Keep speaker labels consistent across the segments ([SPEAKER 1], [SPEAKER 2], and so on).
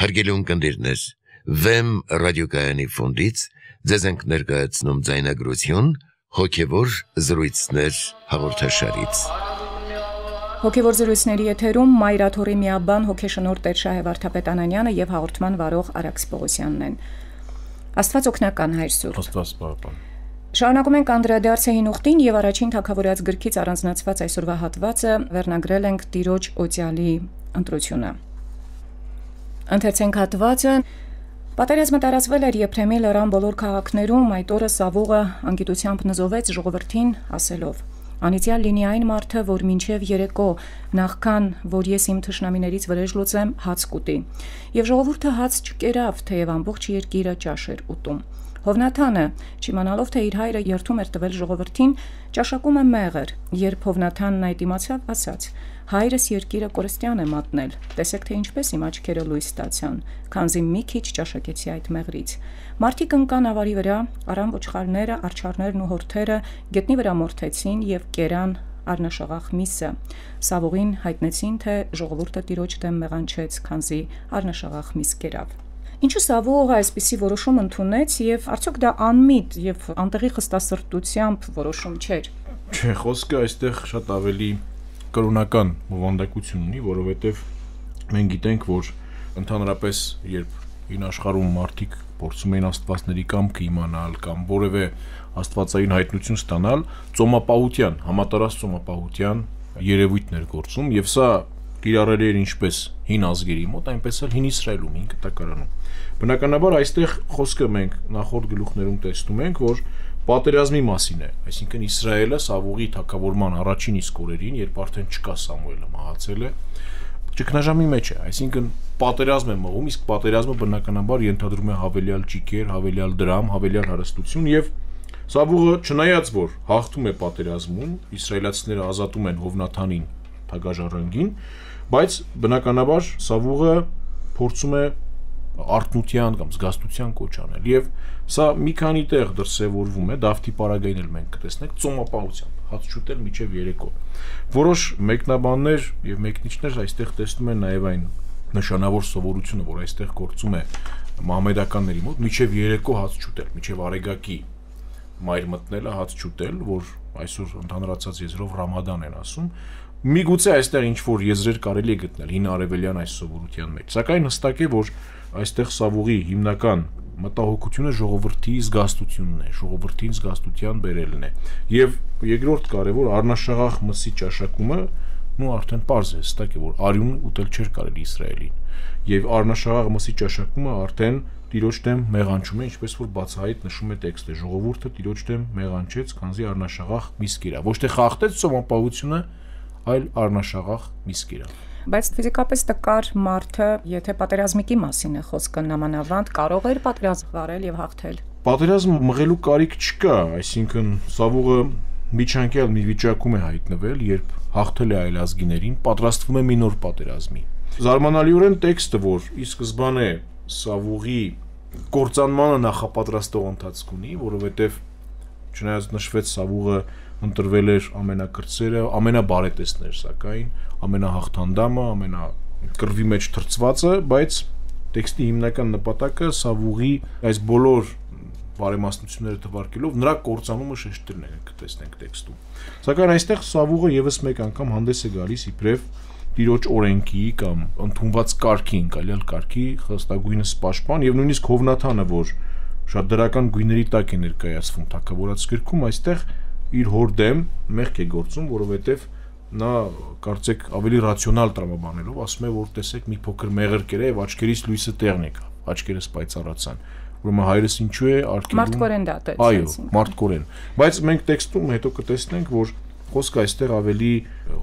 [SPEAKER 1] Հարգելի ունկնդիրներ, Վեմ ռադիոկայանի ֆոնդից ձեզ ենք ներկայացնում ձայնագրություն հոգևոր զրույցներ հաղորդաշարից։
[SPEAKER 2] Հոգևոր զրույցների եթերում Մայրաթորի միաբան հոգեշնոր Տեր Շահե Վարդապետանանյանը եւ հաղորդման վարող Արաքս Պողոսյանն են։ Աստված օգնական հայր սուրբ։
[SPEAKER 3] Աստված պարապան։
[SPEAKER 2] Շարունակում ենք անդրադարձը հին ուխտին եւ առաջին թակավորած գրքից առանձնացված այսօրվա հատվածը վերնագրել ենք Տիրոջ օծյալի ընտրությունը։ Ընթերցենք հատվածը Պատերազմը տարածվել էր Եփրեմի լեռան բոլոր քաղաքներում, այդ օրը Սավուղը անկիտությամբ նզովեց ժողովրդին ասելով. Անիցիալ լինի այն մարդը, որ մինչև երեկո նախքան որ ես իմ թշնամիներից վրեժ լուծեմ, հաց կուտի։ Եվ ժողովուրդը հաց չկերավ, թեև ամբողջ երկիրը ճաշ էր ուտում։ Հովնաթանը, չիմանալով թե իր հայրը երթում էր տվել ժողովրդին, ճաշակում է մեղր, երբ Հովնաթանն այդ իմացավ, ասաց. Հայրս երկիրը կորստյան է մատնել։ Տեսեք թե ինչպես իմ աչքերը լույս ստացան, քանզի մի քիչ ճաշակեցի այդ մեղրից։ Մարտիկ ընկան ավարի վրա, արան ոչխարները, արչարներն ու հորթերը գետնի վրա մորթեցին եւ կերան արնաշաղախ միսը։ Սավողին հայտնեցին, թե ժողովուրդը տիրոջ դեմ մեղանչեց, քանզի արնաշաղախ միս կերավ։ Ինչու Սավողը այսպիսի որոշում ընդունեց եւ արդյոք դա անմիտ եւ անտեղի խստասրտությամբ որոշում չէր։
[SPEAKER 3] Չէ, խոսքը այստեղ շատ ավելի կրոնական բովանդակություն ունի, որովհետեւ մենք գիտենք, որ ընդհանրապես երբ ին աշխարհում մարդիկ փորձում էին աստվածների կամքը իմանալ կամ որևէ աստվածային հայտնություն ստանալ, ծոմապահության, համատարած ծոմապահության երևույթներ գործում եւ սա կիրառելի էր ինչպես հին ազգերի մոտ, այնպես էլ հին Իսրայելում, հին կտակարանում։ Բնականաբար այստեղ խոսքը մենք նախորդ գլուխներում տեսնում ենք, որ պատերազմի մասին է, այսինքն Իսրայելը Սավուղի թակավորման առաջին իսկ օրերին, երբ արդեն չկա Սամուելը մահացել է, ճգնաժամի մեջ է, այսինքն պատերազմ է մղում, իսկ պատերազմը բնականաբար ենթադրում է հավելյալ ճիկեր, հավելյալ դրամ, հավելյալ հարստություն եւ Սավուղը չնայած որ հաղթում է պատերազմում, իսրայելացիները ազատում են Հովնաթանին թագաժառանգին, բայց բնականաբար Սավուղը փորձում է արտնության կամ զգաստության կոչ անել եւ սա մի քանի տեղ դրսեւորվում է դավթի պարագային էլ մենք կտեսնենք ծոմապահությամբ հաց շուտել միջև երեկո որոշ մեկնաբաններ եւ մեկնիչներ այստեղ տեսնում են նաեւ այն նշանավոր սովորությունը որ այստեղ գործում է մահմեդականների մոտ միջև երեկո հաց շուտել միջև արեգակի մայր մտնելը հաց շուտել որ այսօր ընդհանրացած եզրով ռամադան են ասում Միգուցե այստեղ ինչ որ եզրեր կարելի է գտնել հին արևելյան այս սովորության մեջ։ Սակայն հստակ է, որ այստեղ Սավուղի հիմնական մտահոգությունը ժողովրդի զգաստությունն է, ժողովրդին զգաստության բերելն է։ Եվ երկրորդ կարևոր առնաշաղախ մսի ճաշակումը նու արդեն པարզ է, հստակ է, որ արյուն ուտել չէր կարելի Իսրայելին։ Եվ առնաշաղախ մսի ճաշակումը արդեն տիրոջ դեմ մեղանչում է, ինչպես որ բացահայտ նշում է տեքստը։ Ժողովուրդը տիրոջ դեմ մեղանչեց, քանզի առնաշաղախ միսկիրա։ Ոչ թե խախտեց սովապահությունը, այլ առնաշաղախ միսկիրա
[SPEAKER 2] բայց ֆիզիկապես տկար մարդը, եթե պատերազմիկի մասին է խոսքը նամանավանդ, կարող էր պատերազմ վարել եւ հաղթել։
[SPEAKER 3] Պատերազմ մղելու կարիք չկա, այսինքն Սավուղը միջանկյալ մի վիճակում է հայտնվել, երբ հաղթել է այլ ազգիներին, պատրաստվում է մի նոր պատերազմի։ Զարմանալիորեն տեքստը, որ ի սկզբանե Սավուղի կործանմանը նախապատրաստող ընթացք ունի, որովհետև չնայած նշվեց Սավուղը ընտրվել էր ամենակրծերը, ամենաբարետեսներ, սակայն ամենահաղթանդամը, ամենակրվի մեջ թրծվածը, բայց տեքստի հիմնական նպատակը Սավուղի այս բոլոր բարեմասնությունները թվարկելով նրա կործանումը շեշտելն է կտեսնենք տեքստում։ Սակայն այստեղ Սավուղը եւս մեկ անգամ հանդես է գալիս իբրև տիրոջ օրենքի կամ ընդունված կարգի, ընկալյալ կարգի խստագույնս պաշտպան եւ նույնիսկ Հովնաթանը, որ շատ դրական գույների տակ է ներկայացվում թակավորած գրքում, այստեղ իր հոր դեմ մեղք է գործում, որովհետև նա կարծեք ավելի ռացիոնալ տրամաբանելով ասում է, որ տեսեք մի փոքր մեղր կերա եւ աչքերից լույսը տեղն եկավ, աչքերս պայծառացան։ Ուրեմն հայրս ինչու է արկելում։
[SPEAKER 2] Մարդկորեն դա տեց։
[SPEAKER 3] Այո, մարդկորեն։ Բայց մենք տեքստում հետո կտեսնենք, որ խոսքը այստեղ ավելի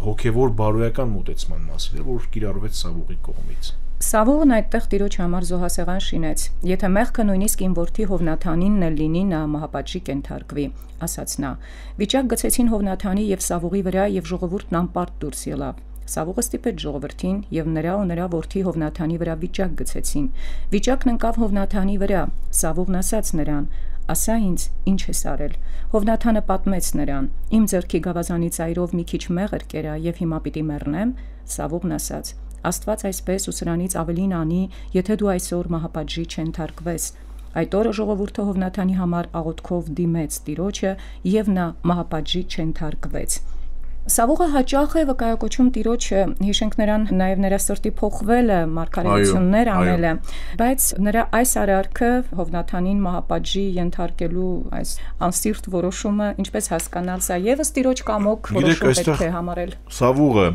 [SPEAKER 3] հոգևոր բարոյական մոտեցման մասին է, որ կիրառվեց Սավուղի կողմից։
[SPEAKER 2] Սավողն այդտեղ տիրոջ համար զոհասեղան շինեց։ Եթե մեղքը նույնիսկ իմ որդի Հովնաթանինն էլ լինի, նա մահապատժի կենթարկվի, ասաց նա։ Վիճակ գցեցին Հովնաթանի եւ Սավողի վրա եւ ժողովուրդն անպարտ դուրս ելավ։ Սավողը ստիպեց ժողովրդին եւ նրա ու նրա որդի Հովնաթանի վրա վիճակ գցեցին։ Վիճակն ընկավ Հովնաթանի վրա։ Սավողն ասաց նրան. ասա ինձ ինչ ես արել հովնաթանը պատմեց նրան իմ ձեռքի գավազանի ծայրով մի քիչ մեղր կերա եւ հիմա պիտի մեռնեմ սավուղն ասաց Աստված այսպես ու սրանից ավելին անի, եթե դու այսօր մահապատժի չընթարկվես։ Այդ օրը ժողովուրդը Հովնաթանի համար աղոթքով դիմեց Տիրոջը, եւ նա մահապատժի չընթարկվեց։ Սավուղը հաճախ է վկայակոչում տիրոջը, հիշենք նրան նաև նրա սրտի փոխվելը, մարգարեություններ անելը, բայց նրա այս արարքը Հովնաթանին մահապատժի ենթարկելու այս անսիրտ որոշումը, ինչպես հասկանալ, սա եւս տիրոջ կամոք որոշում պետք է համարել։
[SPEAKER 3] Սավուղը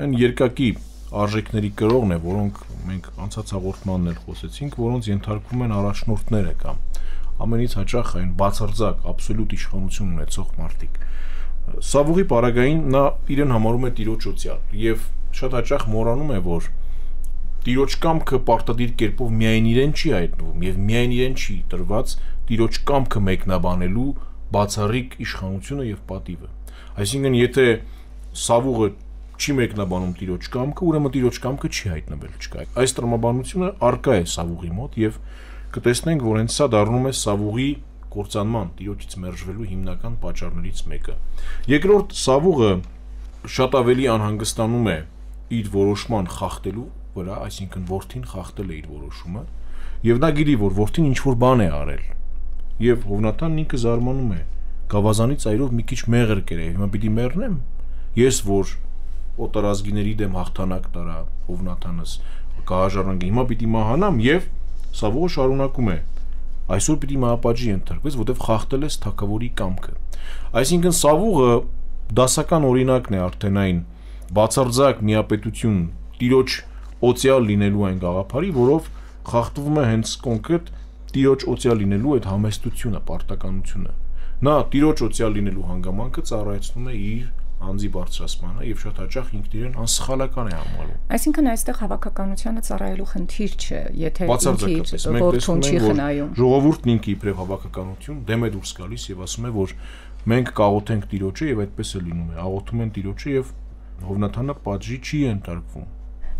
[SPEAKER 3] այն երկակի արժեքների կրողն է, որոնք մենք անցած հաղորդմանն էլ խոսեցինք, որոնց ենթարկվում են առաջնորդները կամ ամենից հաճախ այն բացարձակ աբսոլյուտ իշխանություն ունեցող մարդիկ Սավուղի պարագային նա իրեն համարում է տիրոջ օցիալ եւ շատ հաճախ մոռանում է որ տիրոջ կամքը պարտադիր կերպով միայն իրեն չի հայտնվում եւ միայն իրեն չի տրված տիրոջ կամքը մեկնաբանելու բացառիկ իշխանությունը եւ պատիվը այսինքն եթե սավուղը չի մեկնաբանում տիրոջ կամքը, ուրեմն տիրոջ կամքը չի հայտնվել, չկա։ Այս տրամաբանությունը արկա է Սավուղի մոտ եւ կտեսնենք, որ հենց սա դառնում է Սավուղի կործանման տիրոջից մերժվելու հիմնական պատճառներից մեկը։ Երկրորդ Սավուղը շատ ավելի անհանգստանում է իր որոշման խախտելու վրա, այսինքն worth-ին խախտել է իր որոշումը եւ նա գիտի, որ worth-ին ինչ որ բան է արել եւ Հովնատանն ինքը զարմանում է. Գավազանից այրով մի քիչ մեղր կերել։ Հիմա պիտի մեռնեմ։ Ես որ օտարազգիների դեմ հաղթանակ տարա Հովնաթանս, կհաժառանգի, հիմա պիտի մահանամ եւ Սավուղը շարունակում է այսօր պիտի մահապատժի ենթարկվես, որտեվ խախտել ես թակավորի կամքը։ Այսինքն Սավուղը դասական օրինակն է արդեն այն բացարձակ միապետություն տիրոջ օցիալ լինելու այն գաղափարի, որով խախտվում է հենց կոնկրետ տիրոջ օցիալ լինելու այդ համեստությունը, պարտականությունը։ Նա տիրոջ օցիալ լինելու հանգամանքը ծառայեցնում է իր անձի բարձրացմանը եւ շատ հաճախ ինքն իրեն անսխալական է համարում։
[SPEAKER 2] Այսինքն այստեղ հավաքականությանը ծառայելու խնդիր չէ, եթե
[SPEAKER 3] ինքից որդուն չի խնայում։ Ժողովուրդն ինքը իբրև հավաքականություն դեմ է դուրս գալիս եւ ասում է, որ մենք կաղոթենք Տիրոջը եւ այդպես է լինում է։ Աղոթում են Տիրոջը եւ Հովնաթանը պատժի չի ընտարկվում։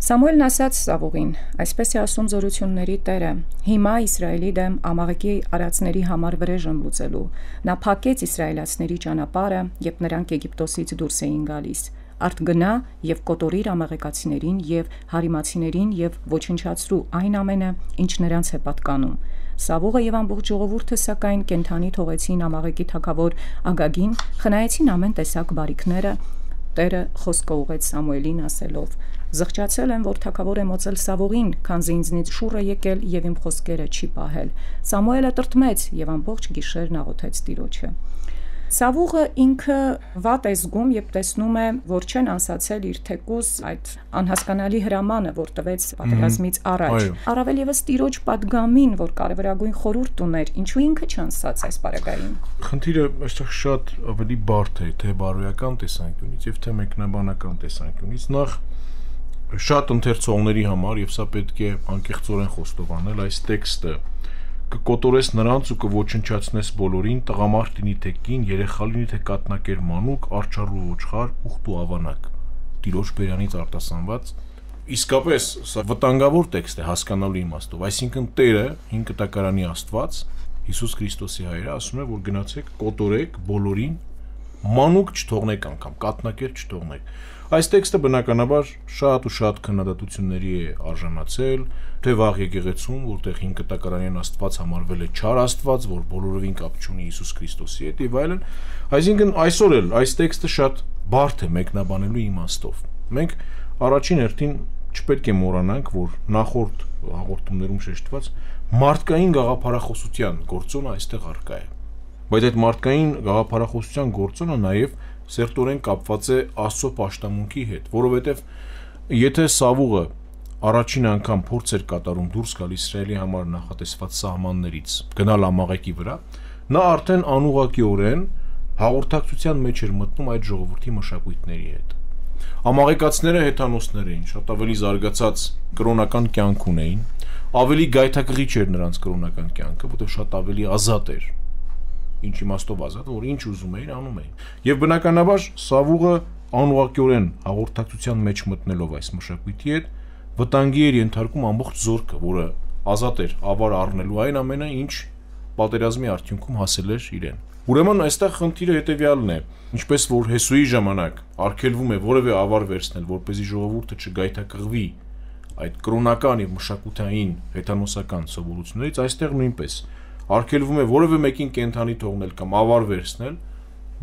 [SPEAKER 2] Սամուելն ասաց Սավուղին. այսպես է ասում զորությունների Տերը. հիմա Իսրայելի դեմ ամաղեկի արածների համար վրեժն լուծելու։ Նա փակեց իսրայելացիների ճանապարհը, երբ նրանք Եգիպտոսից դուրս էին գալիս։ Արդ գնա եւ կոտորիր ամաղեկացիներին եւ հարիմացիներին եւ ոչնչացրու այն ամենը, ինչ նրանց է պատկանում։ Սավուղը եւ ամբողջ ժողովուրդը սակայն կենթանի թողեցին ամաղեկի թակավոր Ագագին, խնայեցին ամեն տեսակ բարիքները, Տերը խոսքը ուղեց Սամուելին ասելով. Զղջացել եմ, որ թակավոր է մոծել Սավուղին, քանզի ինձնից շուռ է եկել եւ իմ խոսքերը չի պահել։ Սամուելը տրտմեց եւ ամբողջ գիշերն աղոթեց Տիրոջը։ Սավուղը ինքը վատ է զգում, երբ տեսնում է, որ չեն անցացել իր թեկուս այդ անհասկանալի հրամանը, որ տվեց պատերազմից առաջ։ Առավել եւս տիրոջ падգամին, որ կարևորագույն խորհուրդ ուներ, ինչու ինքը չանցած այս բարակային։
[SPEAKER 3] Խնդիրը այստեղ շատ ավելի բարդ է, թե բարոյական տեսանկյունից եւ թե մեկնաբանական տեսանկյունից։ Նախ շատ ընթերցողների համար եւ սա պետք է անկեղծորեն խոստովանել այս տեքստը. Կկոտորես նրանց ու կոչնչացնես բոլորին, տղամարդ լինի թե կին, երեխա լինի թե կատնակեր մանուկ, արչարու ոչխար, ուխտ ու ավանակ։ Տիրոջ Բերանից արտասանված. Իսկապես սա վտանգավոր տեքստ է հասկանալու իմաստով, այսինքն Տերը, հին կտակարանի Աստված, Հիսուս Քրիստոսի հայրը ասում է, որ գնացեք կոտորեք բոլորին, մանուկ չթողնեք անգամ, կատնակեր չթողնեք։ Այս տեքստը բնականաբար շատ ու շատ քննադատությունների է արժանացել, թե վաղ եկեղեցում, որտեղ 5 կտակարանյան Աստված համարվել է չար Աստված, որ բոլորովին կապ չունի Հիսուս Քրիստոսի հետ եւ այլն, այսինքն այսօր էլ այս տեքստը շատ բարդ է մեկնաբանելու իմաստով։ Մենք առաջին հերթին չպետք է մոռանանք, որ նախորդ հաղորդումներում շեշտված մարդկային գաղափարախոսության գործոնը այստեղ արկա է։ Բայց այդ մարդկային գաղափարախոսության գործոնը նաև սերտորեն կապված է Աստծո աշտամունքի հետ, որովհետև եթե Սավուղը առաջին անգամ փորձ էր կատարում դուրս գալ Իսրայելի համար նախատեսված սահմաններից, գնալ ամաղեկի վրա, նա արդեն անուղակիորեն հաղորդակցության մեջ էր մտնում այդ ժողովրդի մշակույթների հետ։ Ամաղեկացները հեթանոսներ էին, շատ ավելի զարգացած կրոնական կյանք ունեին, ավելի գայթակղիչ էր նրանց կրոնական կյանքը, որտեղ շատ ավելի ազատ էր ինչ իմաստով ազատ, որ ինչ ուզում էին, անում էին։ Եվ բնականաբար Սավուղը անուղակիորեն հաղորդակցության մեջ մտնելով այս մշակույթի հետ վտանգի էր ենթարկում ամբողջ զորքը, որը ազատ էր ավար առնելու այն ամենը, ինչ պատերազմի արդյունքում հասել էր իրեն։ Ուրեմն այստեղ խնդիրը հետեւյալն է. ինչպես որ Հեսուի ժամանակ արգելվում է որևէ ավար վերցնել, որ เป զի ժողովուրդը չգայթակղվի այդ կրոնական եւ մշակութային հեթանոսական սովորություններից, այստեղ նույնպես արգելվում է որևէ մեկին կենթանի թողնել կամ ավար վերցնել,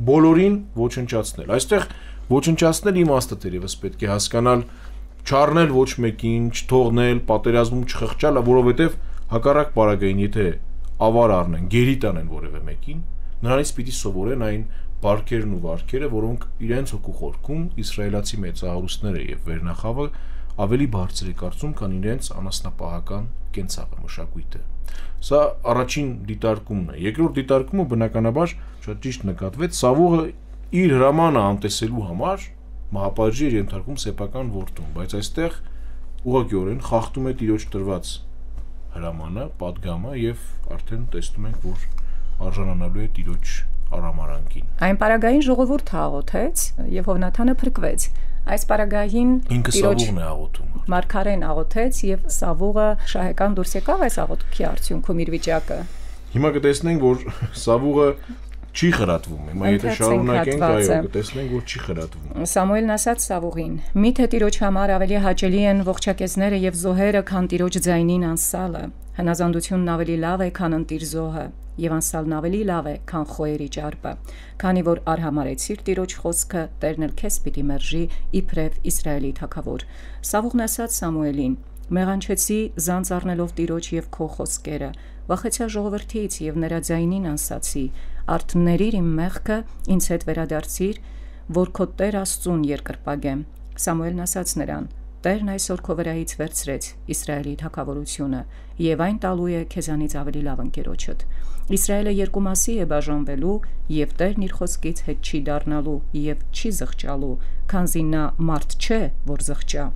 [SPEAKER 3] բոլորին ոչնչացնել։ Այստեղ ոչնչացնել իմաստը դերևս պետք է հասկանալ չառնել ոչ մեկին, չթողնել, պատերազմում չխղճալ, որովհետև հակառակ բարագային, եթե ավար առնեն, գերի տանեն որևէ մեկին, նրանից պիտի սովորեն այն բարքերն ու վարքերը, որոնք իրենց հոգու խորքում իսրայելացի մեծահարուստները եւ վերնախավը ավելի բարձր է կարծում, քան իրենց անասնապահական կենցաղը մշակույթը։ Սա առաջին դիտարկումն է։ Երկրորդ դիտարկումը բնականաբար շատ ճիշտ նկատվեց Սավուղը իր հրամանը անտեսելու համար մահապարժի էր ենթարկում սեփական ворթում, բայց այստեղ ուղղակիորեն խախտում է տիրոջ տրված հրամանը, падգամը եւ արդեն տեսնում ենք, որ արժանանալու է տիրոջ արամարանքին։
[SPEAKER 2] Այն պարագային ժողովուրդ հաղոթեց եւ Հովնաթանը փրկվեց։ Այս պարագային
[SPEAKER 3] ինքը Սավուղն է աղոթում։
[SPEAKER 2] Մարգարեն աղոթեց եւ Սավուղը շահեկան դուրս եկավ այս աղոթքի արդյունքում իր վիճակը։
[SPEAKER 3] Հիմա կտեսնենք, որ Սավուղը չի խրատվում։ Հիմա եթե շարունակենք, այո, կտեսնենք, որ չի խրատվում։
[SPEAKER 2] Սամուելն ասաց Սավուղին. «Միթե Տիրոջ համար ավելի հաճելի են ողջակեզները եւ զոհերը, քան Տիրոջ ձայնին անսալը։ Հնազանդությունն ավելի լավ է, քան ընտիր զոհը, եւ անսալն ավելի լավ է, քան խոյերի ճարպը։ Քանի որ արհամարեցիր Տիրոջ խոսքը, Տերն էլ քեզ պիտի մերժի իբրև Իսրայելի թագավոր»։ Սավուղն ասաց Սամուելին. «Մեղանչեցի զանց առնելով Տիրոջ եւ քո խոսքերը, վախեցա ժողովրդից եւ նրա ձայնին անսացի, արթներիր իմ մեղքը, ինձ հետ վերադարձիր, որ քո Տեր Աստծուն երկրպագեմ։ Սամուելն ասաց նրան. Տերն այսօր քո վրայից վերցրեց Իսրայելի թակավորությունը եւ այն տալու է քեզանից ավելի լավ ընկերոջդ։ Իսրայելը երկու մասի է բաժանվելու եւ Տերն իր խոսքից հետ չի դառնալու եւ չի զղջալու, քանզի նա մարդ չէ, որ զղջա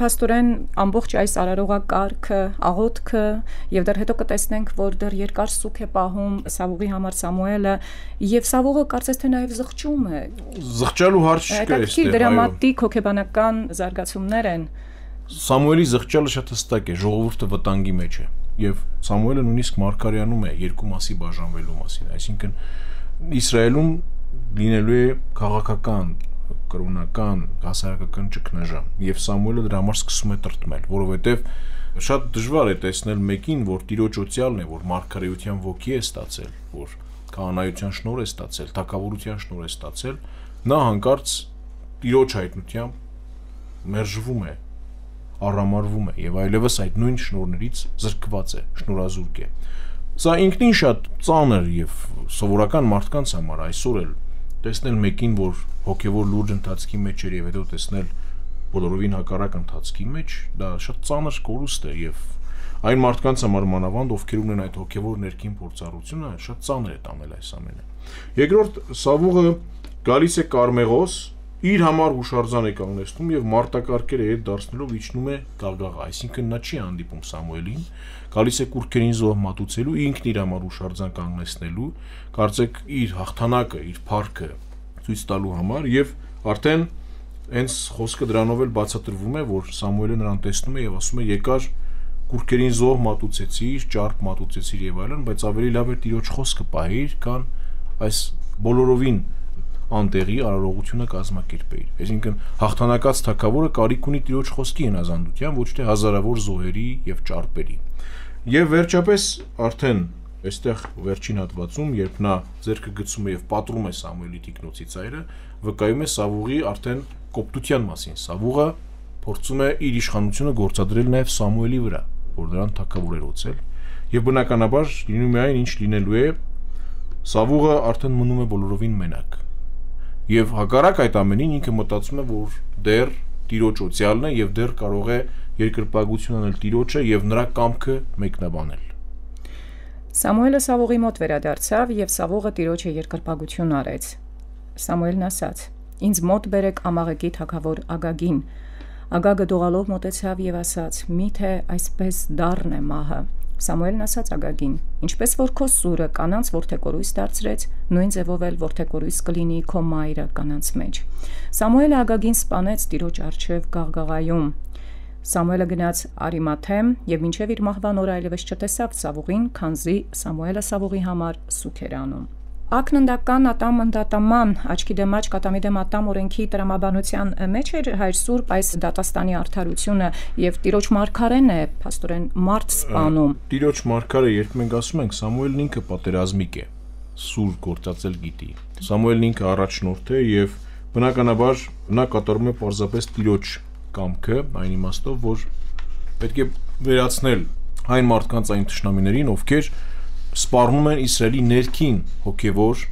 [SPEAKER 2] Փաստորեն ամբողջ այս արարողակարգը, աղոթքը եւ դեռ հետո կտեսնենք, որ դեռ երկար սուք է պահում Սավուղի համար Սամուելը եւ Սավուղը կարծես թե նաեւ զղջում է։
[SPEAKER 3] Զղջալու հարց չկա այստեղ։
[SPEAKER 2] Այդ դրամատիկ հոգեբանական զարգացումներ են։
[SPEAKER 3] Սամուելի զղջալը շատ հստակ է, ժողովուրդը վտանգի մեջ է եւ Սամուելը նույնիսկ Մարկարյանում է երկու մասի բաժանվելու մասին, այսինքն Իսրայելում լինելու է քաղաքական կրոնական, հասարակական ճգնաժամ եւ Սամուելը դրա համար սկսում է տրտմել, որովհետեւ շատ դժվար է տեսնել մեկին, որ տիրոջ օցիալն է, որ մարգարեության ոգի է ստացել, որ քահանայության շնոր է ստացել, թակավորության շնոր է ստացել, նա հանկարծ տիրոջ հայտնությամբ մերժվում է, առամարվում է եւ այլևս այդ նույն շնորներից զրկված է, շնորազուրկ է։ Սա ինքնին շատ ծանր եւ սովորական մարդկանց համար այսօր էլ տեսնել մեկին, որ հոգևոր լուրջ ընթացքի մեջ էր եւ հետո տեսնել բոլորովին հակառակ ընթացքի մեջ, դա շատ ծանր կորուստ է եւ այն մարդկանց համար մանավանդ ովքեր ունեն այդ հոգևոր ներքին փորձառությունը, շատ ծանր է տանել այս ամենը։ Երկրորդ Սավուղը գալիս է Կարմեղոս, իր համար հուշարձան է կանգնեցնում եւ մարտակարգերը հետ դարձնելով իջնում է Գաղգաղ, այսինքն նա չի հանդիպում Սամուելին, գալիս է կուրքերին զոհ մատուցելու, ինքն իր համար հուշարձան կանգնեցնելու, կարծեք իր հաղթանակը, իր փառքը ցույց տալու համար եւ արդեն հենց խոսքը դրանով էլ բացատրվում է, որ Սամուելը նրան տեսնում է եւ ասում է եկար կուրքերին զոհ մատուցեցիր, ճարպ մատուցեցիր եւ այլն, բայց ավելի լավ է տիրոջ խոսքը պահիր, քան այս բոլորովին անտեղի արարողությունը կազմակերպեիր։ Այսինքն հաղթանակած թակավորը կարիք ունի տիրոջ խոսքի հնազանդության, ոչ թե հազարավոր զոհերի եւ ճարպերի։ Եվ վերջապես արդեն այստեղ վերջին հատվածում, երբ նա ձերքը գցում է եւ պատրում է Սամուելի տիկնոցի ծայրը, վկայում է Սավուղի արդեն կոպտության մասին։ Սավուղը փորձում է իր իշխանությունը գործադրել նաեւ Սամուելի վրա, որ նրան թակավոր էր ոցել, եւ բնականաբար լինում է այն, ինչ լինելու է. Սավուղը արդեն մնում է բոլորովին մենակ։ Եվ հակառակ այդ ամենին ինքը մտածում է, որ դեռ տիրոջ օցիալն է եւ դեռ կարող է երկրպագություն անել տիրոջը եւ նրա կամքը մեկնաբանել։
[SPEAKER 2] Սամուելը Սավողի մոտ վերադարձավ եւ Սավողը տիրոջը երկրպագություն արեց։ Սամուելն ասաց. Ինձ մոտ բերեք Ամաղեկի թագավոր Ագագին։ Ագագը դողալով մտեցավ եւ ասաց. Միթե այսպես դառն է մահը։ Սամուելն ասաց Ագագին. Ինչպես որ քո սուրը կանանց որթեկորույս դարձրեց, նույն ձևով էլ որթեկորույս կլինի քո մայրը կանանց մեջ։ Սամուելը Ագագին սپانեց տիրոջ արջև գաղգաղայում։ Սամուելը գնաց Արիմաթեմ եւ մինչեւ իր մահվան օրը այլևս չտեսավ Սավուղին, քանզի Սամուելը Սավուղի համար սուք էր անում։ Ակննդական ատամ ընդատաման աչքի դեմ աչք ատամի դեմ ատամ օրենքի տրամաբանության մեջ էր հայր Սուրբ այս դատաստանի արդարությունը եւ Տիրոջ մարգարեն է աստորեն մարդ սպանում։
[SPEAKER 3] Տիրոջ մարգարը երբ մենք ասում ենք Սամուելն ինքը պատերազմիկ է, սուր գործածել գիտի։ Սամուելն ինքը առաջնորդ է եւ բնականաբար նա կատարում է պարզապես Տիրոջ կամքը այն իմաստով, որ պետք է վերացնել այն մարդկանց այն ճշնամիներին, ովքեր սպառնում են Իսրայելի ներքին հոգևոր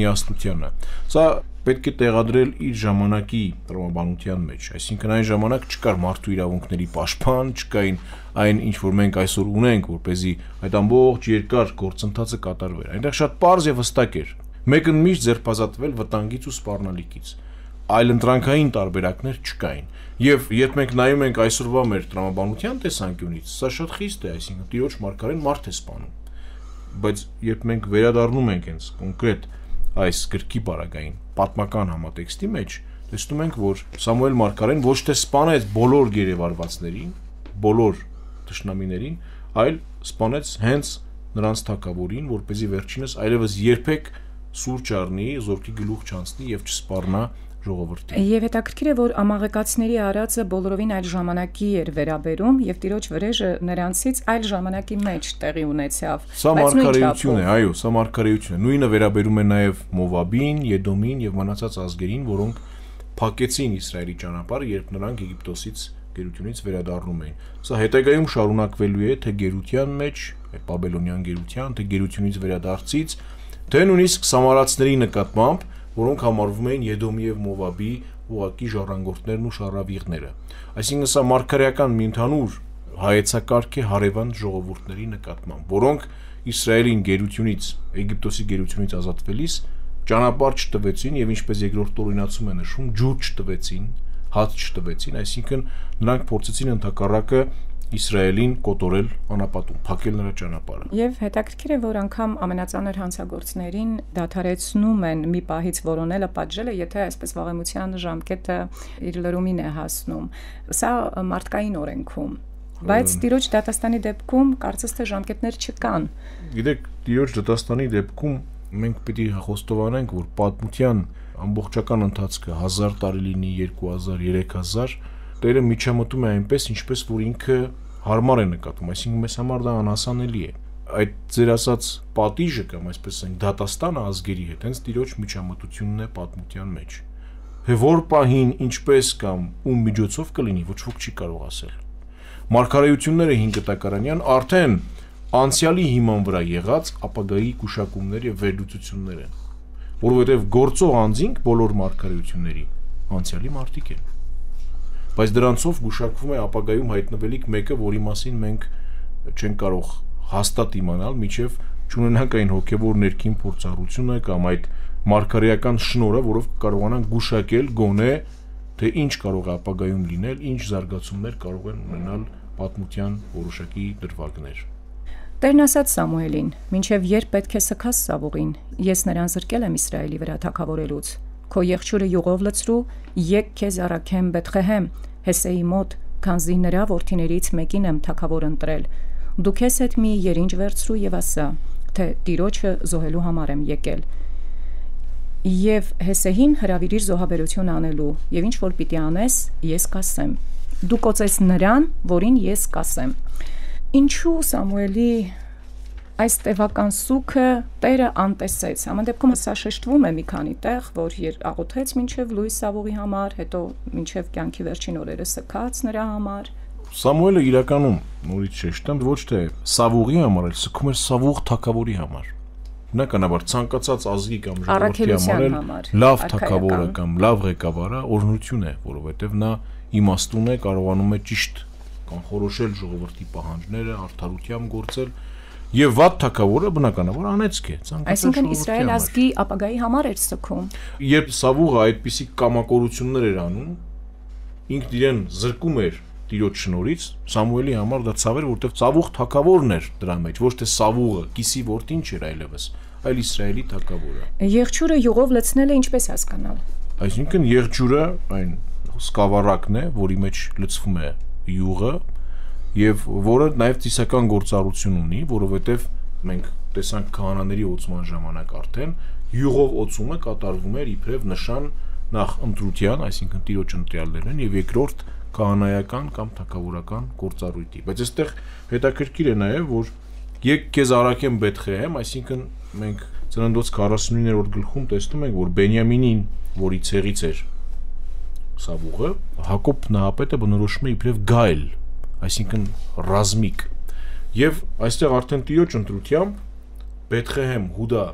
[SPEAKER 3] միասնությանը։ Սա պետք է տեղադրել իր ժամանակի տրամաբանության մեջ, այսինքն այն ժամանակ չկար մարդու իրավունքների պաշտպան, չկային այն ինչ որ մենք այսօր ունենք, որ เป զի այդ ամբողջ երկար գործընթացը կատարվեր։ Այնտեղ շատ པարզ եւ հստակ էր։ Մեկը միշտ ձերբազատվել վտանգից ու սպառնալիքից այլ ընտրանքային տարբերակներ չկային։ Եվ երբ մենք նայում ենք այսօրվա մեր տրամաբանության տեսանկյունից, սա շատ խիստ է, այսինքն տիրոջ մարգարեն մարդ է սպանում։ Բայց երբ մենք վերադառնում ենք հենց կոնկրետ այս գրքի բարագային պատմական համատեքստի մեջ, տեսնում ենք, որ Սամուել մարգարեն ոչ թե սպանեց բոլոր գերեվարվածներին, բոլոր ճշնամիներին, այլ սպանեց հենց նրանց թակավորին, որ เป զի վերջինս այլևս երբեք սուրճ առնի, զորքի գլուխ չանցնի եւ չսպառնա ժողովրդին։
[SPEAKER 2] Եվ հետաքրքիր է, որ ամաղեկացիների արածը բոլորովին այլ ժամանակի էր վերաբերում եւ տիրոջ վրեժը նրանցից այլ ժամանակի մեջ տեղի ունեցավ։
[SPEAKER 3] Սա մարգարեություն է, այո, սա մարգարեություն է։ Նույնը վերաբերում է նաեւ Մովաբին, Եդոմին եւ մնացած ազգերին, որոնք փակեցին Իսրայելի ճանապարհը, երբ նրանք Եգիպտոսից գերությունից վերադառնում էին։ Սա հետագայում շարունակվելու է թե գերության մեջ, Բաբելոնյան գերության, թե գերությունից վերադարձից, թե նույնիսկ սամարացների նկատմամբ որոնք համարվում էին Եդոմի եւ Մովաբի ուղակի ժառանգորդներն ու շարավիղները։ Այսինքն սա մարգարեական մի ընդհանուր հայեցակարգ է հարևան ժողովուրդների նկատմամբ, որոնք Իսրայելին գերությունից, Եգիպտոսի գերությունից ազատվելիս ճանապարհ չտվեցին եւ ինչպես երկրորդ օրինացում է նշում, ջուր չտվեցին, հաց չտվեցին, այսինքն նրանք փորձեցին ընդհակառակը Իսրայելին կոտորել անապատում, փակել նրա ճանապարհը։
[SPEAKER 2] Եվ հետաքրքիր է, որ անգամ ամենածանր հանցագործներին դադարեցնում են մի պահից որոնելը պատժելը, եթե այսպես վաղեմության ժամկետը իր լրումին է հասնում։ Սա մարդկային օրենքում Բայց տիրոջ դատաստանի դեպքում կարծես թե ժամկետներ չկան։
[SPEAKER 3] Գիտեք, տիրոջ դատաստանի դեպքում մենք պիտի խոստովանենք, որ պատմության ամբողջական ընթացքը 1000 տարի լինի, 2000, 3000 Տերը միջամտում է այնպես, ինչպես որ ինքը հարմար է նկատում, այսինքն մեզ համար դա անհասանելի է։ Այդ ձեր ասած պատիժը կամ այսպես ասենք դատաստանը ազգերի հետ հենց տիրոջ միջամտությունն է պատմության մեջ։ Թե որ պահին ինչպես կամ ում միջոցով կլինի, ոչ ոք չի կարող ասել։ Մարգարեությունները 5 տակարանյան արդեն անցյալի հիման վրա եղած ապագայի գուշակումներ եւ վերլուծություններ են, որովհետեւ գործող անձինք բոլոր մարգարեությունների անցյալի մարդիկ են բայց դրանցով գուշակվում է ապագայում հայտնվելիք մեկը, որի մասին մենք չենք կարող հաստատ իմանալ, միջև ճունենանք այն հոգևոր ներքին փորձառությունը կամ այդ մարգարեական շնորը, որով կարողանանք գուշակել գոնե թե ինչ կարող է ապագայում լինել, ինչ զարգացումներ կարող են ունենալ պատմության որոշակի դրվագներ։
[SPEAKER 2] Տերն ասաց Սամուելին. «Մինչև երբ պետք է սքաս Սավուղին, ես նրան զրկել եմ Իսրայելի վրա թակավորելուց։ Քո եղջյուրը յուղով լցրու, եկ քեզ առաքեմ Բեթխեհեմ, Հեսեի մոտ, քանզի նրա որդիներից մեկին եմ թագաւոր ընտրել։ Դու քեզ հետ մի երինջ վերցրու եւ ասա, թե տիրոջը զոհելու համար եմ եկել։ Եվ Հեսեին հրավիրիր զոհաբերություն անելու, եւ ինչ որ պիտի անես, ես կասեմ։ Դու կոծես նրան, որին ես կասեմ։ Ինչու Սամուելի այս տևական սուքը Տերը անտեսեց։ Ամեն դեպքում սա շեշտվում է մի քանի տեղ, որ աղոթեց մինչև Լուիս Սավուղի համար, հետո մինչև կյանքի վերջին օրերը սքաց նրա համար։
[SPEAKER 3] Սամուելը իրականում նորից շեշտեմ ոչ թե Սավուղի համար, այլ սքում էր Սավուղ թակավորի համար։ Բնականաբար ցանկացած ազգի կամ ժողովրդի համար լավ թակավորը կամ լավ ղեկավարը օրհնություն է, որովհետև նա իմաստուն է, կարողանում է ճիշտ կանխորոշել ժողովրդի պահանջները, արդարությամբ գործել Եվ վատ թակավորը բնականաբար անեծք է,
[SPEAKER 2] ցանկացած Այսինքն Իսրայել ազգի ապագայի համար էր սքում։
[SPEAKER 3] Երբ Սավուղը այդպիսի կամակորություններ էր անում, ինքն իրեն զրկում էր Տիրոջ շնորից, Սամուելի համար դա ցավ էր, որտեղ Սավուղ թակավորն էր դրա մեջ, ոչ թե Սավուղը, կիսի որդին չէր այլևս, այլ Իսրայելի թակավորը։
[SPEAKER 2] Եղջյուրը յուղով լցնելը ինչպես հասկանալ։
[SPEAKER 3] Այսինքն եղջյուրը այն սկավառակն է, որի մեջ լցվում է յուղը եւ որը նաեւ ծիսական գործառություն ունի, որովհետեւ մենք տեսանք քահանաների օծման ժամանակ արդեն յուղով օծումը կատարվում էր իբրև նշան նախ ընտրության, այսինքն տիրոջ ընտրյալներն եւ երկրորդ քահանայական կամ թակավորական գործառույթի։ Բայց այստեղ հետաքրքիր է նաեւ, որ եկ քեզ արակեմ Բեթխեհեմ, այսինքն մենք ծննդոց 49-րդ գլխում տեսնում ենք, որ Բենյամինին, որի ցեղից էր Սավուղը, Հակոբ նահապետը բնորոշում է իբրև գայլ, այսինքն ռազմիկ։ Եվ այստեղ արդեն տիրոջ ընտրությամբ Բեթխեհեմ Հուդա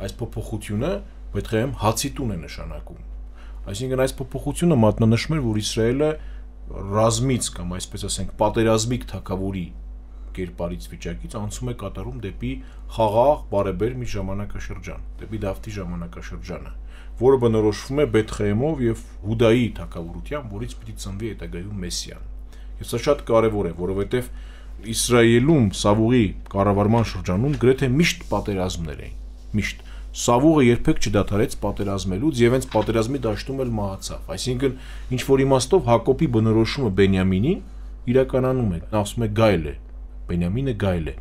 [SPEAKER 3] այս փոփոխությունը Բեթխեհեմ հացիտուն է նշանակում։ Այսինքն այս փոփոխությունը մատնանշում էր, որ Իսրայելը ռազմից կամ այսպես ասենք պատերազմիկ թակավորի կերպարից վիճակից անցում է կատարում դեպի խաղաղ բարեբեր մի ժամանակաշրջան, դեպի Դավթի ժամանակաշրջանը, որը բնորոշվում է Բեթխեհեմով եւ Հուդայի թակավորությամբ, որից պիտի ծնվի հետագայում Մեսիան։ Եվ սա շատ կարեւոր է, որովհետեւ Իսրայելում Սավուղի կառավարման շրջանում գրեթե միշտ պատերազմներ էին։ Միշտ Սավուղը երբեք չդադարեց պատերազմելուց եւ հենց պատերազմի դաշտում էլ մահացավ։ Այսինքն ինչ որ իմաստով Հակոբի բնորոշումը Բենյամինին իրականանում է։ ասում է գայլ է։ Բենյամինը գայլ է։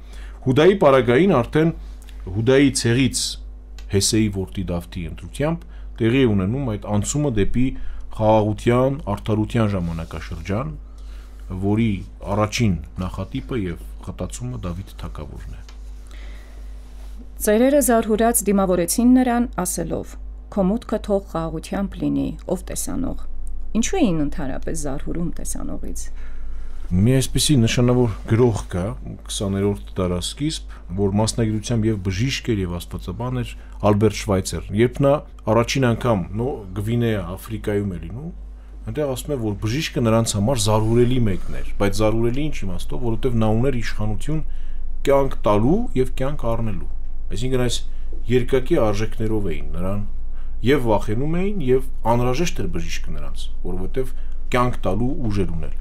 [SPEAKER 3] Հուդայի պարագային արդեն Հուդայի ցեղից Հեսեի որդի Դավթի ընտրությամբ տեղի ունենում այդ անցումը դեպի խաղաղության, արդարության ժամանակաշրջան, որի առաջին նախատիպը եւ խտացումը Դավիթ թակավորն է։
[SPEAKER 2] Ծերերը զարհուրած դիմավորեցին նրան, ասելով. «Քո մուտքը թող խաղաղությամբ լինի, ով տեսանող»։ Ինչու էին ընդհանրապես զարհուրում տեսանողից։
[SPEAKER 3] Մի այսպիսի նշանավոր գրող կա 20-րդ դարասկիզբ, որ մասնագիտությամբ եւ բժիշկ էր եւ աստվածաբան էր Ալբերտ Շվայցեր։ Երբ նա առաջին անգամ նո Գվինեա Աֆրիկայում է լինում, այնտեղ ասում է, որ բժիշկը նրանց համար զարհուրելի մեկն էր, բայց զարհուրելի ինչ իմաստով, որովհետեւ նա ուներ իշխանություն կյանք տալու եւ կյանք առնելու Այսինքն այս երկակի արժեքներով էին նրան եւ վախենում էին եւ անհրաժեշտ էր բժիշկը նրանց, որովհետեւ կյանք տալու ուժեր ուներ։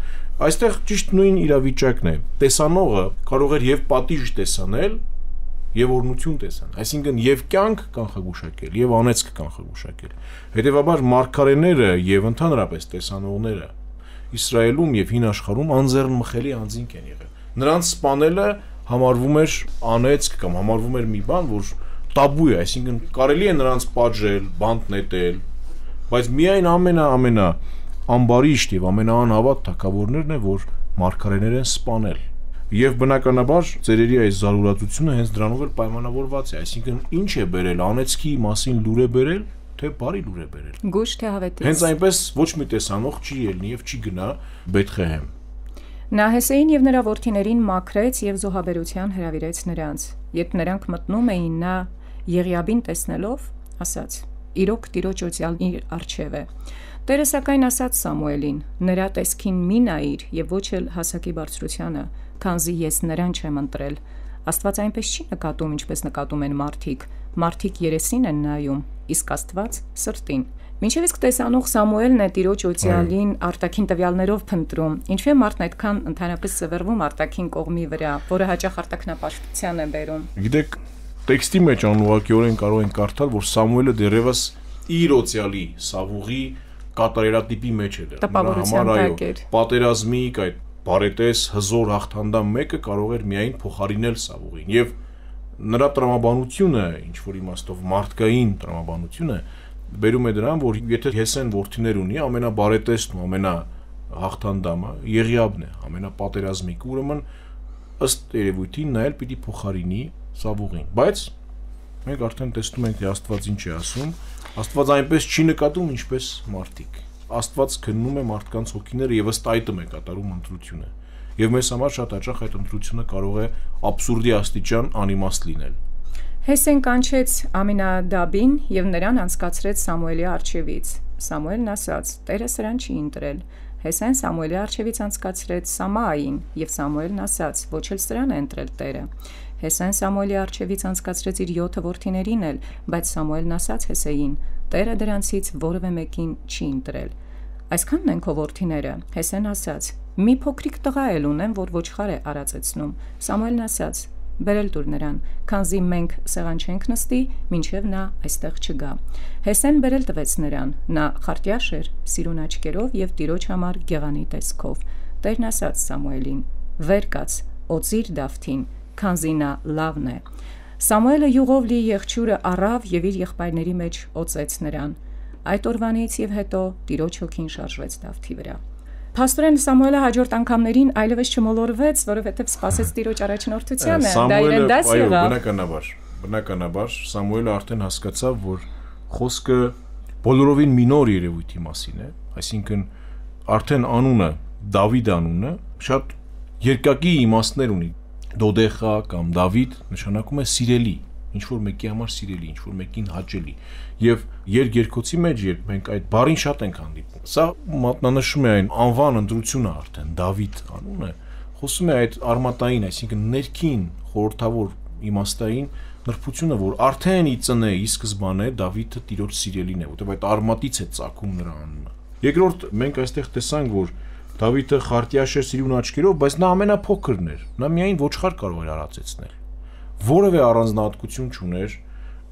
[SPEAKER 3] Այստեղ ճիշտ նույն իրավիճակն է։ Տեսանողը կարող էր եւ պատիժ տեսանել, եւ օրնություն տեսան։ Այսինքն եւ կյանք կանխագուշակել, եւ անեծք կանխագուշակել։ Հետևաբար մարգարեները եւ ընդհանրապես տեսանողները Իսրայելում եւ հին աշխարհում անձեռն մխելի անձինք են եղել։ Նրանց սپانելը համարվում էր անեծք կամ համարվում էր մի բան, որ տաբու է, այսինքն կարելի է նրանց պատժել, բանտ նետել, բայց միայն ամենա ամենա ամբարիշտ եւ ամենաանհավատ թակավորներն է, որ մարգարեներ են սپانել Եվ բնականաբար ծերերի այս զարուրացությունը հենց դրանով էլ պայմանավորված է, այսինքն ինչ է բերել անեծքի մասին լուր է բերել, թե բարի լուր է բերել։
[SPEAKER 2] Գուշ թե հավետից։
[SPEAKER 3] Հենց այնպես ոչ մի տեսանող չի ելնի եւ չի գնա Բեթխեհեմ
[SPEAKER 2] Նա Հեսեին եւ նրա որդիներին մաքրեց եւ զոհաբերության հրավիրեց նրանց։ Երբ նրանք մտնում էին, նա Եղիաբին տեսնելով, ասաց. Իրոք Տիրոջ օծյալն իր արչև է։ Տերը սակայն ասաց Սամուելին. նրա տեսքին մի նայիր եւ ոչ էլ հասակի բարձրությանը, քանզի ես նրան չեմ ընտրել։ Աստված այնպես չի նկատում, ինչպես նկատում են մարդիկ։ Մարդիկ երեսին են նայում, իսկ Աստված սրտին։ Մինչև իսկ տեսանող Սամուելն է Տիրոջ օծյալին արտաքին տվյալներով փնտրում։ Ինչու է մարդն այդքան ընդհանրապես սվերվում արտաքին կողմի վրա, որը հաճախ արտաքնապաշտության է բերում։
[SPEAKER 3] Գիտեք, տեքստի մեջ անուղակիորեն կարող են կարդալ, որ Սամուելը դերևս իր օծյալի Սավուղի կատարերատիպի մեջ է
[SPEAKER 2] դեռ։ Համար այո,
[SPEAKER 3] պատերազմիկ այդ բարետես հզոր հաղթանդամ մեկը կարող էր միայն փոխարինել Սավուղին եւ նրա տրամաբանությունը, ինչ որ իմաստով մարդկային տրամաբանությունը, բերում է դրան, որ եթե հեսեն worth-ներ ունի, ամենաբարետեսն ու ամենա հաղթանդամը Եղիաբն է, ամենապատերազմիկը, ուրեմն ըստ երևույթին նա էլ պիտի փոխարինի Սավուղին։ Բայց մենք արդեն տեսնում ենք, թե Աստված ինչ է ասում։ Աստված այնպես չի նկատում, ինչպես մարդիկ։ Աստված քննում է մարդկանց հոգիները եւ ըստ այդմ է կատարում ընտրությունը։ Եվ մեզ համար շատ հաճախ այդ ընտրությունը կարող է абսուրդի աստիճան անիմաստ լինել։
[SPEAKER 2] Հեսեն կանչեց Ամինադաբին եւ նրան անցկացրեց Սամուելի արչեվից։ Սամուելն ասաց. Տերը սրան չի ընտրել։ Հեսեն Սամուելի արչեվից անցկացրեց Սամային եւ Սամուելն ասաց. Ոչ էլ սրան է ընտրել Տերը։ Հեսեն Սամուելի արչեվից անցկացրեց իր 7 որդիներին էլ, բայց Սամուելն ասաց Հեսեին. Տերը դրանցից որևէ մեկին չի ընտրել։ Այսքանն են քո որդիները։ Հեսեն ասաց. Մի փոքրիկ տղա էլ ունեմ, որ ոչխար է արածեցնում։ Սամուելն ասաց. բերել դուր նրան, քանզի մենք սեղան չենք նստի, մինչև նա այստեղ չգա։ Հեսեն բերել տվեց նրան, նա խարտյաշ էր, սիրուն աչքերով եւ տիրոջ համար գեղանի տեսքով։ Տերն ասաց Սամուելին. «Վեր կաց, օծիր Դավթին, քանզի նա լավն է։ Սամուելը յուղով լի եղջյուրը առավ եւ իր եղբայրների մեջ օծեց նրան։ Այդ օրվանից եւ հետո Տիրոջ հոգին շարժվեց Դավթի վրա։ Պաստորեն Սամուելը հաջորդ անգամներին այլևս չմոլորվեց, որովհետև սпасեց Տիրոջ առաջնորդությանը, դա իրեն դաս եղավ։
[SPEAKER 3] Բնականաբար, բնականաբար Սամուելը արդեն հասկացավ, որ խոսքը բոլորովին մինոր երևույթի մասին է, այսինքն արդեն անունը Դավիթ անունը շատ երկակի իմաստներ ունի Դոդեխա կամ Դավիթ նշանակում է սիրելի, ինչ որ մեկի համար սիրելի, ինչ որ մեկին հաճելի։ Եվ երգերկոցի մեջ, երբ մենք այդ բառին շատ ենք հանդիպում, սա մատնանշում է այն անվան ընտրությունը արդեն Դավիթ անունը, խոսում է այդ արմատային, այսինքն ներքին խորհրդավոր իմաստային նրբությունը, որ արդեն ի ծնե ի սկզբանե Դավիթը տիրոջ սիրելին է, որտեղ այդ արմատից է ցակում նրա անունը։ Երկրորդ մենք այստեղ տեսանք, որ Դավիթը խարտիաշ էր սիրուն աչքերով, բայց նա ամենափոքրն էր։ Նա միայն ոչխար կարող էր արածեցնել։ Որևէ առանձնահատկություն չուներ,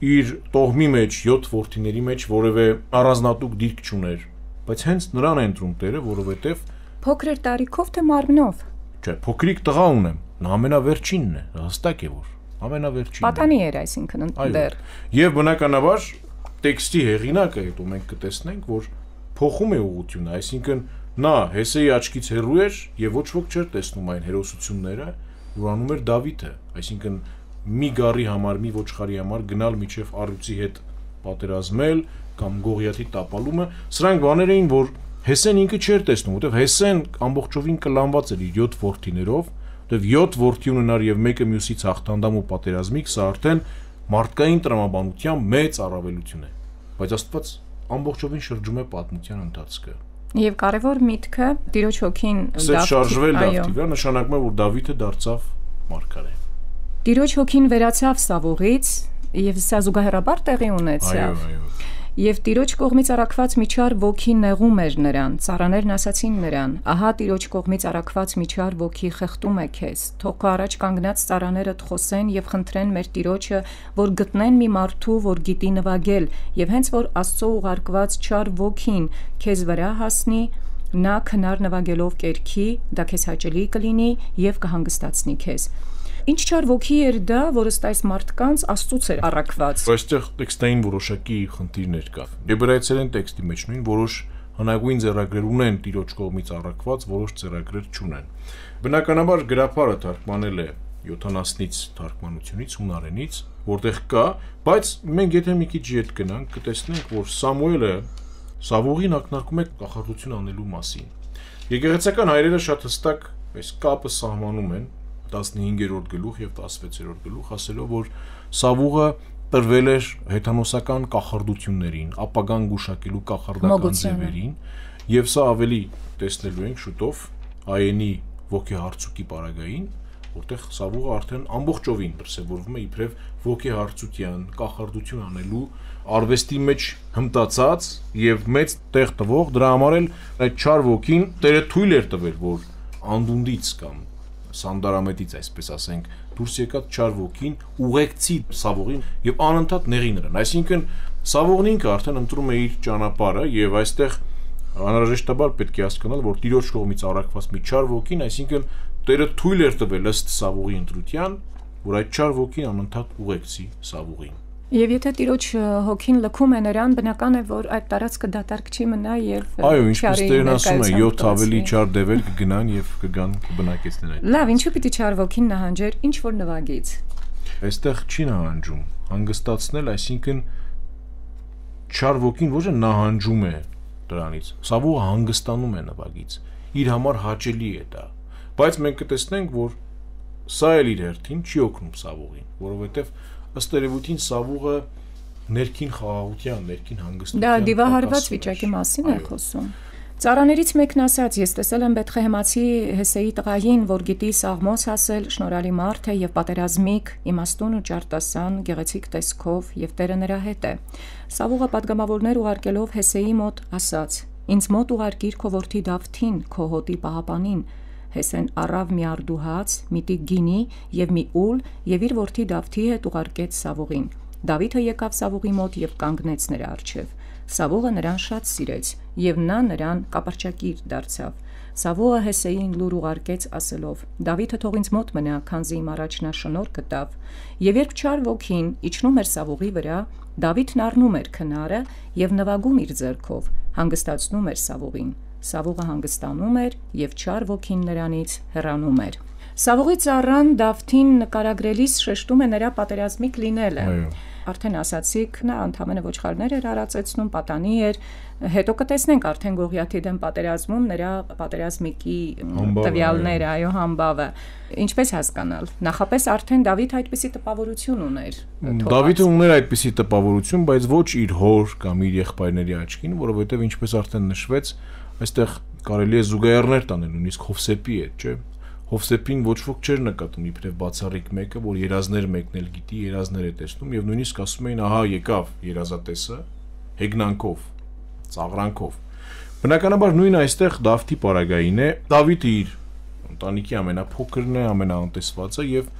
[SPEAKER 3] իր տողմի մեջ 7 ворթիների մեջ որևէ առանձնատուկ դիրք չուներ, բայց հենց նրան է ընտրում Տերը, որովհետև
[SPEAKER 2] փոքր էր տարիքով թե մարմնով։
[SPEAKER 3] Չէ, փոքրիկ տղա ունեմ, նա ամենավերջինն է, հստակ է որ ամենավերջինն է։
[SPEAKER 2] Պատանի էր, այսինքն դեռ։
[SPEAKER 3] Եվ բնականաբար տեքստի հեղինակը հետո մենք կտեսնենք, որ փոխում է ուղությունը, այսինքն Նա Հեսեի աչքից հեռու էր եւ ոչ ոք չէր տեսնում այն հերոսությունները, որ անում էր Դավիթը, այսինքն մի գարի համար, մի ոչխարի համար գնալ միջև Արուցի հետ պատերազմել կամ Գողիաթի տապալումը, սրանք բաներ էին, որ Հեսեն ինքը չէր տեսնում, որտեղ Հեսեն ամբողջովին կլանված էր իր 7 ворթիներով, որտեղ 7 ворթի ունենար եւ մեկը մյուսից հաղթանդամ ու պատերազմիկ, սա արդեն մարդկային տրամաբանության մեծ առավելություն է։ Բայց Աստված ամբողջովին շրջում է պատմության ընթացքը։
[SPEAKER 2] Եվ կարևոր միտքը Տիրոջ հոգին Դավթի-
[SPEAKER 3] շարժվել
[SPEAKER 2] այո։
[SPEAKER 3] Դավթի վրա նշանակում է, որ Դավիթը դարձավ մարգարե։
[SPEAKER 2] Տիրոջ հոգին վերացավ Սավողից եւ սա զուգահեռաբար տեղի
[SPEAKER 3] Այո,
[SPEAKER 2] ունեցավ։
[SPEAKER 3] այո։
[SPEAKER 2] Եվ Տիրոջ կողմից առաքված միջար ոգի նեղում էր նրան։ Ծառաներն ասացին նրան. «Ահա Տիրոջ կողմից առաքված միջար ոգի խեղտում է քեզ։ Թող քո առաջ կանգնած ծառաներդ խոսեն եւ խնդրեն մեր Տիրոջը, որ գտնեն մի մարդու, որ գիտի նվագել, եւ հենց որ Աստծո ուղարկված չար ոգին քեզ վրա հասնի, նա քնար նվագելով կերքի, դա քեզ հաճելի կլինի եւ կհանգստացնի քեզ»։ Ինչ չար ոգի էր դա, որ ըստ այս մարդկանց Աստծուց էր առաքված։
[SPEAKER 3] Այստեղ տեքստային որոշակի խնդիրներ կա։ Եբրայեցերեն տեքստի մեջ նույն որոշ հնագույն ձեռագրեր ունեն տիրոջ կողմից առաքված, որոշ ձեռագրեր չունեն։ Բնականաբար գրապարը թարգմանել է 70-ից թարգմանությունից հունարենից, որտեղ կա, բայց մենք եթե մի քիչ ետ գնանք, կտեսնենք, որ Սամուելը Սավողին ակնարկում է կախարդություն անելու մասին։ Եկեղեցական հայրերը շատ հստակ այս կապը սահմանում են 15-րդ գլուխ եւ 16-րդ գլուխ, ասելով որ Սավուղը տրվել էր հեթանոսական կախարդություններին, ապագան գուշակելու կախարդական ձևերին, եւ սա ավելի տեսնելու ենք շուտով Այենի ոգեհարցուկի պարագային, որտեղ Սավուղը արդեն ամբողջովին դրսևորվում է իբրև ոգեհարցության, կախարդություն անելու արվեստի մեջ հմտացած եւ մեծ տեղ տվող դրա համար էլ այդ չար ոգին Տերը թույլ էր տվել, որ անդունդից կամ սանդարամետից, այսպես ասենք, դուրս եկած չար ոգին ուղեկցի Սավողին եւ անընդհատ նեղի նրան։ Այսինքն Սավողն ինքը արդեն ընտրում է իր ճանապարհը եւ այստեղ անհրաժեշտաբար պետք է հասկանալ, որ Տիրոջ կողմից առաքված մի չար ոգին, այսինքն Տերը թույլ էր տվել ըստ Սավողի ընտրության, որ այդ չար ոգին անընդհատ ուղեկցի Սավողին։
[SPEAKER 2] Եվ եթե Տիրոջ հոգին լքում է նրան, բնական է, որ այդ տարածքը դատարկ չի մնա եւ
[SPEAKER 3] Այո, ինչպես Տերն ասում է,
[SPEAKER 2] ներկայությամբ
[SPEAKER 3] 7 ավելի չար դևեր կգնան եւ կգան կբնակեցնեն այդ։
[SPEAKER 2] Լավ, ինչու պիտի չար ոգին նահանջեր ինչ որ նվագից։
[SPEAKER 3] Այստեղ չի նահանջում։ Հանգստացնել, այսինքն չար ոգին ոչ թե նահանջում է դրանից։ Սավուղը հանգստանում է նվագից։ Իր համար հաճելի է դա։ Բայց մենք կտեսնենք, որ սա էլ իր հերթին չի օգնում Սավուղին, որովհետև ըստ երևույթին սավուղը ներքին խաղաղության, ներքին հանգստության։
[SPEAKER 2] Դա դիվահարված վիճակի մասին է խոսում։ Ծառաներից մեկն ասաց. Ես տեսել եմ Բեթխեհեմացի Հեսեի տղային, որ գիտի սաղմոս ասել, շնորհալի մարդ է եւ պատերազմիկ, իմաստուն ու ճարտասան, գեղեցիկ տեսքով եւ Տերը նրա հետ է։ Սավուղը падգամավորներ ուղարկելով Հեսեի մոտ ասաց. Ինձ մոտ ուղարկիր քո որդի Դավթին, քո հոտի պահապանին, Հեսեն առավ մի արդուհաց, մի գինի եւ մի ուլ եւ իր որդի Դավթի հետ ուղարկեց Սավուղին։ Դավիթը եկավ Սավուղի մոտ եւ կանգնեց նրա առջև։ Սավուղը նրան շատ սիրեց եւ նա նրան կապարճակիր դարձավ։ Սավուղը լուր ուղարկեց ասելով. Դավիթը թող ինձ մնա, քանզի իմ առաջնաշնոր գտավ։ Եվ երբ չար ոգին իջնում էր Սավուղի վրա, Դավիթն առնում էր քնարը եւ նվագում իր ձեռքով, հանգստացնում էր Սավուղին։ Սավուղը հանգստանում էր եւ չար ոգին նրանից հեռանում էր։ Սավուղի ծառան Դավթին նկարագրելիս շեշտում է նրա պատերազմիկ լինելը։
[SPEAKER 3] Այո
[SPEAKER 2] արդեն ասացիք, նա ընդհանրապես ոչխարներ էր արածեցնում, պատանի էր, հետո կտեսնենք արդեն Գողիաթի դեմ պատերազմում նրա պատերազմիկի տվյալները, այո, համբավը։ Ինչպես հասկանալ։ Նախապես արդեն Դավիթ այդպիսի տպավորություն ուներ։
[SPEAKER 3] Դավիթը ուներ այդպիսի տպավորություն, բայց ոչ իր հոր կամ իր եղբայրների աչքին, որովհետև ինչպես արդեն նշվեց, այստեղ կարելի է զուգահեռներ տանել նույնիսկ Հովսեփի հետ, չէ՞ Հովսեփին ոչ ոք չէր նկատում իբրև բացառիկ մեկը, որ երազներ մեկնել գիտի, երազներ է տեսնում եւ նույնիսկ ասում էին, ահա եկավ երազատեսը հեգնանքով, ծաղրանքով։ Բնականաբար նույն այստեղ Դավթի պարագային է, Դավիթը իր ընտանիքի ամենափոքրն է, ամենաանտեսվածը եւ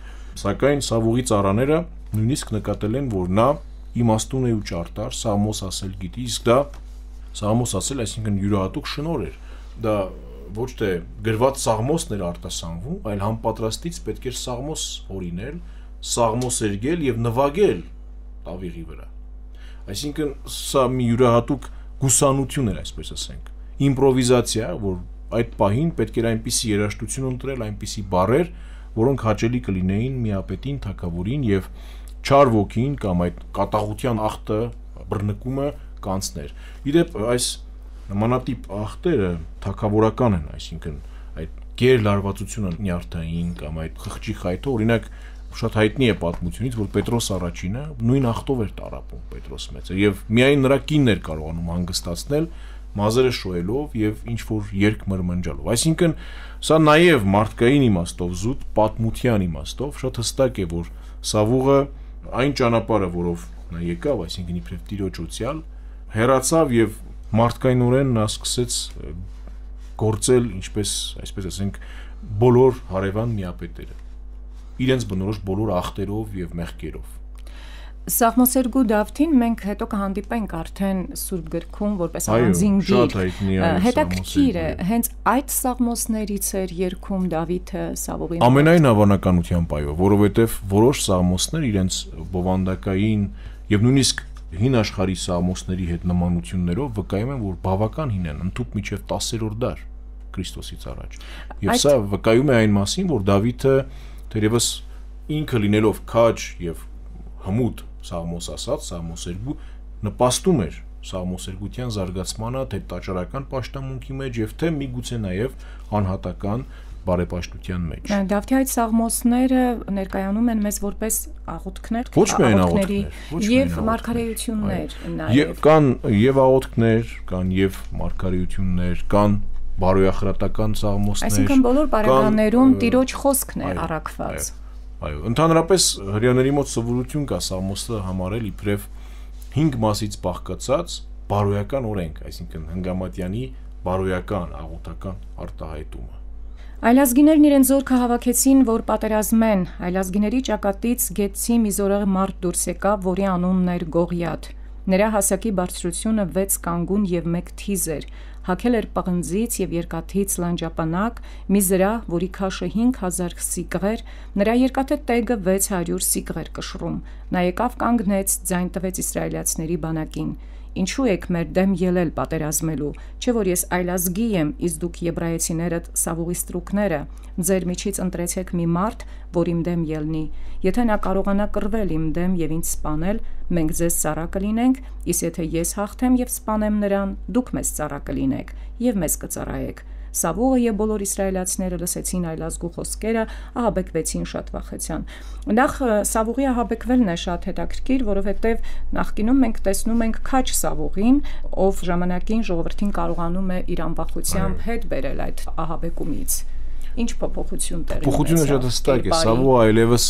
[SPEAKER 3] սակայն Սավուղի ծառաները նույնիսկ նկատել են, որ նա իմաստուն է ու ճարտար, Սամոս ասել գիտի, իսկ դա Սամոս ասել, այսինքն յուրահատուկ շնոր էր։ Դա ոչ թե գրված սաղմոսներ արտասանվում, այլ համապատրաստից պետք էր սաղմոս օրինել, սաղմոս երգել եւ նվագել տավիղի վրա։ Այսինքն սա մի յուրահատուկ գուսանություն էր, այսպես ասենք, իմպրովիզացիա, որ այդ պահին պետք էր այնպիսի երաժշտություն ընտրել, այնպիսի բառեր, որոնք հաճելի կլինեին միապետին, թակավորին եւ չար ոգին կամ այդ կատաղության ախտը, բռնկումը կանցներ։ Իդեպ այս նմանատիպ ախտերը թակավորական են, այսինքն այդ գեր լարվածությունը նյարդային կամ այդ խղճի խայթը, օրինակ շատ հայտնի է պատմությունից, որ Պետրոս առաջինը նույն ախտով էր տարապում Պետրոս մեծը եւ միայն նրա կինն էր կարողանում հանգստացնել մազերը շոյելով եւ ինչ որ երկ մրմնջալով։ Այսինքն սա նաեւ մարդկային իմաստով զուտ պատմության իմաստով շատ հստակ է, որ Սավուղը այն ճանապարհը, որով նա եկավ, այսինքն իբրև տիրոջ ոցյալ, հերացավ եւ մարդկայնորեն նա սկսեց գործել, ինչպես, այսպես ասենք, բոլոր հարևան միապետերը իրենց բնորոշ բոլոր ախտերով եւ մեղքերով
[SPEAKER 2] Սաղմոսերգու Դավթին մենք հետո կհանդիպենք արդեն Սուրբ գրքում որպես առանձին
[SPEAKER 3] գիր։
[SPEAKER 2] Հետաքրքիր է, հենց այդ սաղմոսներից էր երգում Դավիթը Սավողին։
[SPEAKER 3] Ամենայն հավանականությամբ այո, որովհետև որոշ սաղմոսներ իրենց բովանդակային եւ նույնիսկ հին աշխարհի սամոսների հետ նմանություններով վկայում են, որ բավական հին են, ընդཐུպ միջև 10-րդ դար Քրիստոսից առաջ։ Եվ սա վկայում է այն մասին, որ Դավիթը թերևս ինքը լինելով քաջ եւ հմուտ Սամոս ասած, Սամոսերգու նպաստում էր Սամոսերգության զարգացմանը թե տաճարական պաշտամունքի մեջ եւ թե միգուցե նաեւ անհատական բարեպաշտության մեջ։
[SPEAKER 2] Դավթի այդ սաղմոսները ներկայանում են մեզ որպես աղոթքներ,
[SPEAKER 3] ոչ միայն աղոթքներ,
[SPEAKER 2] եւ մարգարեություններ նաեւ։
[SPEAKER 3] Եվ կան եւ աղոթքներ, կան եւ մարգարեություններ, կան բարոյախրատական սաղմոսներ։
[SPEAKER 2] Այսինքն բոլոր բարեկաներում տիրոջ խոսքն է առաքված։
[SPEAKER 3] Այո, ընդհանրապես հрьяաների մոտ սովորություն կա սաղմոսը համարել իբրև 5 մասից բաղկացած բարոյական օրենք, այսինքն հնգամատյանի բարոյական աղոթական արտահայտումը։
[SPEAKER 2] Այլազգիներն իրենց զորքը հավաքեցին, որ պատերազմեն։ Այլազգիների ճակատից գեցի մի զորեղ մարդ դուրս եկավ, որի անունն էր Գողիաթ։ Նրա հասակի բարձրությունը 6 կանգուն եւ 1 թիզ էր։ Հակել էր պղնձից եւ երկաթից լանջապանակ, մի զրահ, որի քաշը 5000 սիկղեր, նրա երկաթե տեգը 600 սիկղեր կշռում։ Նա եկավ կանգնեց, ձայն տվեց իսրայելացիների բանակին ինչու եք մեր դեմ ելել պատերազմելու, չէ որ ես այլազգի եմ, իսկ դուք եբրայեցիներդ Սավուղի ստրուկները, ձեր միջից ընտրեցեք մի մարդ, որ իմ դեմ ելնի։ Եթե նա կարողանա կռվել իմ դեմ եւ ինձ սպանել, մենք ձեզ ծառա կլինենք, իսկ եթե ես հաղթեմ եւ սպանեմ նրան, դուք մեզ ծառա կլինեք եւ մեզ կծառայեք Սավուղը եւ բոլոր իսրայելացիները լսեցին այլազգու խոսքերը, ահաբեկվեցին շատ վախեցան։ Նախ Սավուղի ահաբեկվելն է շատ հետաքրքիր, որովհետեւ նախկինում մենք տեսնում ենք քաչ Սավուղին, ով ժամանակին ժողովրդին կարողանում է իր անվախությամբ հետ բերել այդ ահաբեկումից։ Ինչ փոփոխություն տեղի
[SPEAKER 3] Փոփոխությունը շատ հստակ է։ Սավուղը այլևս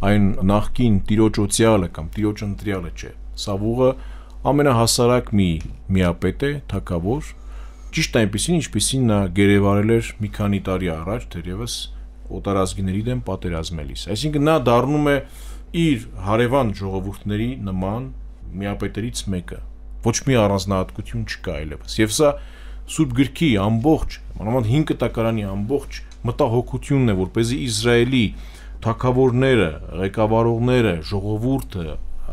[SPEAKER 3] այն նախկին տիրոջոցիալը կամ տիրոջ ընտրյալը չէ։ Սավուղը ամենահասարակ մի միապետ է, թակավոր, Ճիշտ այնպեսին, ինչպեսին նա գերեվարել էր մի քանի տարի առաջ, թերևս օտարազգիների դեմ պատերազմելիս։ Այսինքն նա դառնում է իր հարևան ժողովուրդների նման միապետերից մեկը։ Ոչ մի առանձնահատկություն չկա այլևս։ Եվ սա Սուրբ գրքի ամբողջ, մանավանդ 5 կտակարանի ամբողջ մտահոգությունն է, որ เป զի Իսրայելի թակավորները, ղեկավարողները, ժողովուրդը,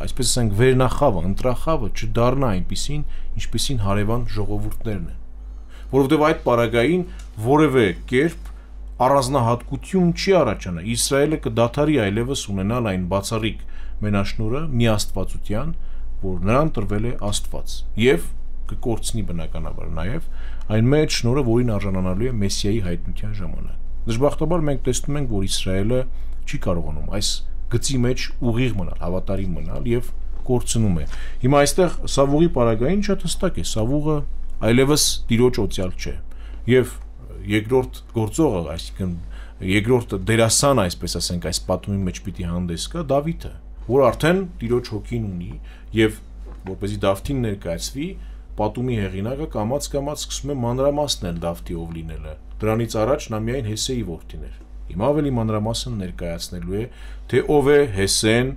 [SPEAKER 3] այսպես ասենք, վերնախավը, ընտրախավը չդառնա այնպեսին, ինչպեսին հարևան ժողովուրդներն են։ Որովհետև այդ պարագային որևէ կերպ առանձնահատկություն չի առաջանա։ Իսրայելը կդադարի այլևս ունենալ այն բացառիկ մենաշնորը մի աստվածության, որ նրան տրվել է Աստված եւ կկորցնի բնականաբար նաեւ այն մեծ շնորհը, որին արժանանալու է Մեսիայի հայտնության ժամանակ։ Դժբախտաբար մենք տեսնում ենք, որ Իսրայելը չի կարողանում այս գծի մեջ ուղիղ մնալ, հավատարիմ մնալ եւ կորցնում է։ Հիմա այստեղ Սավուղի պարագային շատ հստակ է, Սավուղը այլևս տիրոջ օցիալ չէ։ Եվ երկրորդ գործողը, այսինքն երկրորդ դերասանը, այսպես ասենք, այս պատումի մեջ պիտի հանդես գա Դավիթը, որ արդեն տիրոջ հոգին ունի եւ որպեսի Դավթին ներկայացվի, պատումի հեղինակը կամած-կամած սկսում է մանրամասնել Դավթի ով լինելը։ Դրանից առաջ նա միայն Հեսեի որդին էր։ Հիմա ավելի մանրամասն ներկայացնելու է, թե ով է Հեսեն,